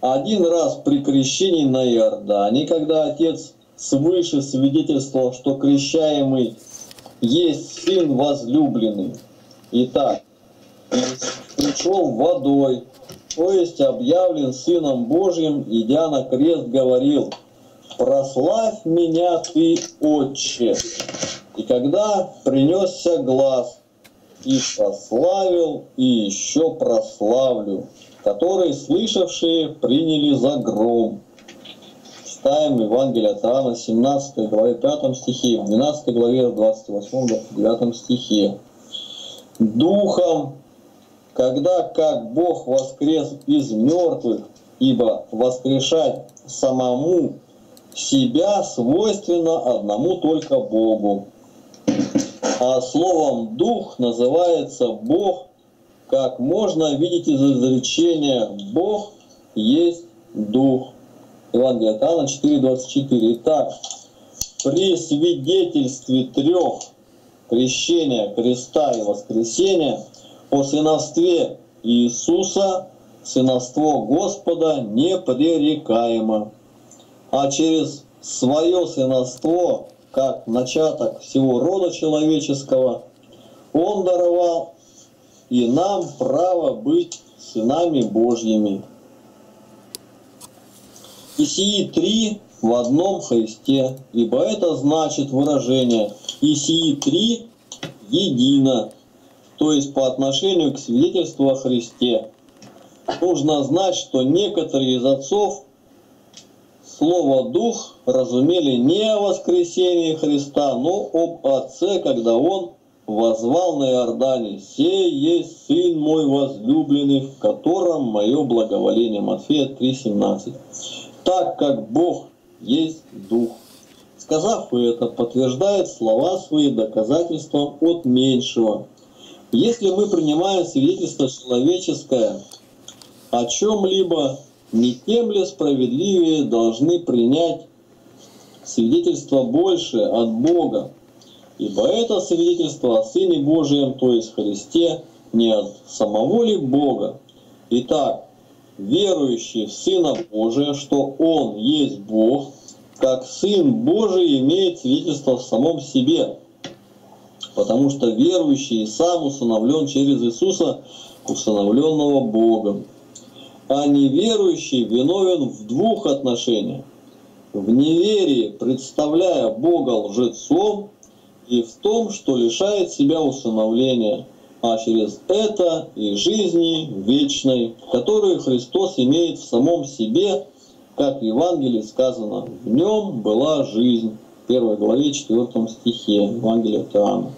Один раз при крещении на Иордане, когда отец свыше свидетельствовал, что крещаемый есть сын возлюбленный. Итак, пришел водой, то есть объявлен Сыном Божьим, идя на крест, говорил, «Прославь меня ты, Отче!» И когда принесся глаз, и прославил, и еще прославлю, которые слышавшие приняли за гром. Читаем Евангелие от Иоанна, 17 главе 5 стихе, в 12 главе 28-29 стихе. Духом, когда как Бог воскрес из мертвых, ибо воскрешать самому себя свойственно одному только Богу. А словом «дух» называется Бог, как можно видеть из изречения «Бог есть дух». Евангелие от Иоанна 4.24. Итак, при свидетельстве трех крещения, креста и воскресения о сыновстве Иисуса, сыновство Господа непререкаемо. А через свое сыновство, как начаток всего рода человеческого, Он даровал и нам право быть сынами Божьими. И сии три в одном Христе, ибо это значит выражение «и сии три едино», то есть по отношению к свидетельству о Христе. Нужно знать, что некоторые из отцов слово «дух» разумели не о воскресении Христа, но об Отце, когда Он возвал на Иордане, «Сей есть Сын мой возлюбленный, в котором мое благоволение». Матфея 3,17. Так как Бог есть Дух. Сказав это, подтверждает слова свои доказательством от меньшего. Если мы принимаем свидетельство человеческое о чем-либо, не тем ли справедливее должны принять свидетельство больше от Бога? Ибо это свидетельство о Сыне Божьем, то есть Христе, не от самого ли Бога. Итак, верующий в Сына Божия, что Он есть Бог, как Сын Божий имеет свидетельство в самом себе, потому что верующий сам усыновлен через Иисуса, усыновленного Богом. А неверующий виновен в двух отношениях. В неверии, представляя Бога лжецом, и в том, что лишает себя усыновления – а через это и жизни вечной, которую Христос имеет в самом себе, как в Евангелии сказано, в нем была жизнь. В первой главе, 4 стихе Евангелия от Иоанна.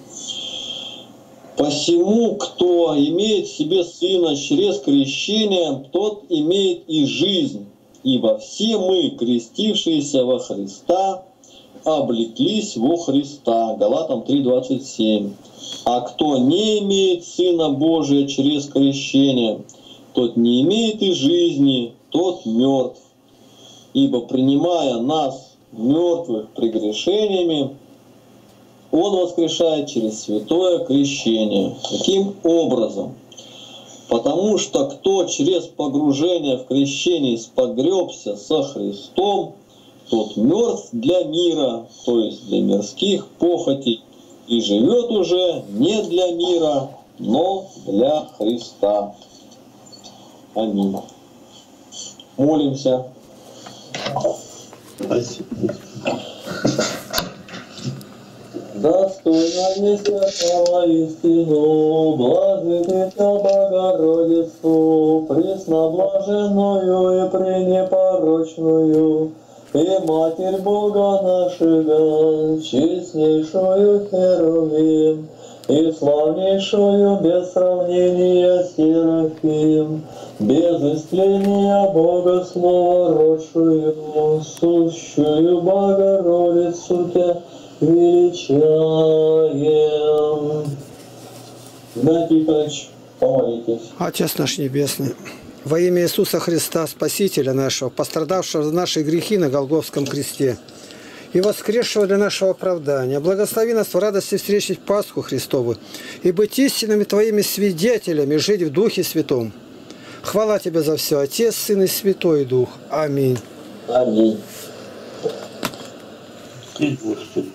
Посему, кто имеет в себе Сына через крещение, тот имеет и жизнь. Ибо все мы, крестившиеся во Христа, облеклись во Христа. Галатам 3.27. А кто не имеет Сына Божия через крещение, тот не имеет и жизни, тот мертв. Ибо принимая нас, мертвых прегрешениями, Он воскрешает через святое крещение. Каким образом? Потому что кто через погружение в крещение спогребся со Христом, тот мертв для мира, то есть для мирских похотей, и живет уже не для мира, но для Христа. Аминь. Молимся. Спасибо. Достойно несвятого истину, Блаженница Богородицу, Пресноблаженную и пренепорочную, и Матерь Бога нашего, честнейшую Херувим, и славнейшую без сравнения Серафим, без истления Бога Слова родшую, сущую Богородицу Тебя величаем. Игнатий Николаевич, помолитесь. Отец наш Небесный, во имя Иисуса Христа, Спасителя нашего, пострадавшего за наши грехи на Голговском кресте и воскресшего для нашего оправдания, благослови нас в радости встретить Пасху Христову и быть истинными Твоими свидетелями, жить в Духе Святом. Хвала Тебе за все, Отец, Сын и Святой Дух. Аминь. Аминь. Ты Господи,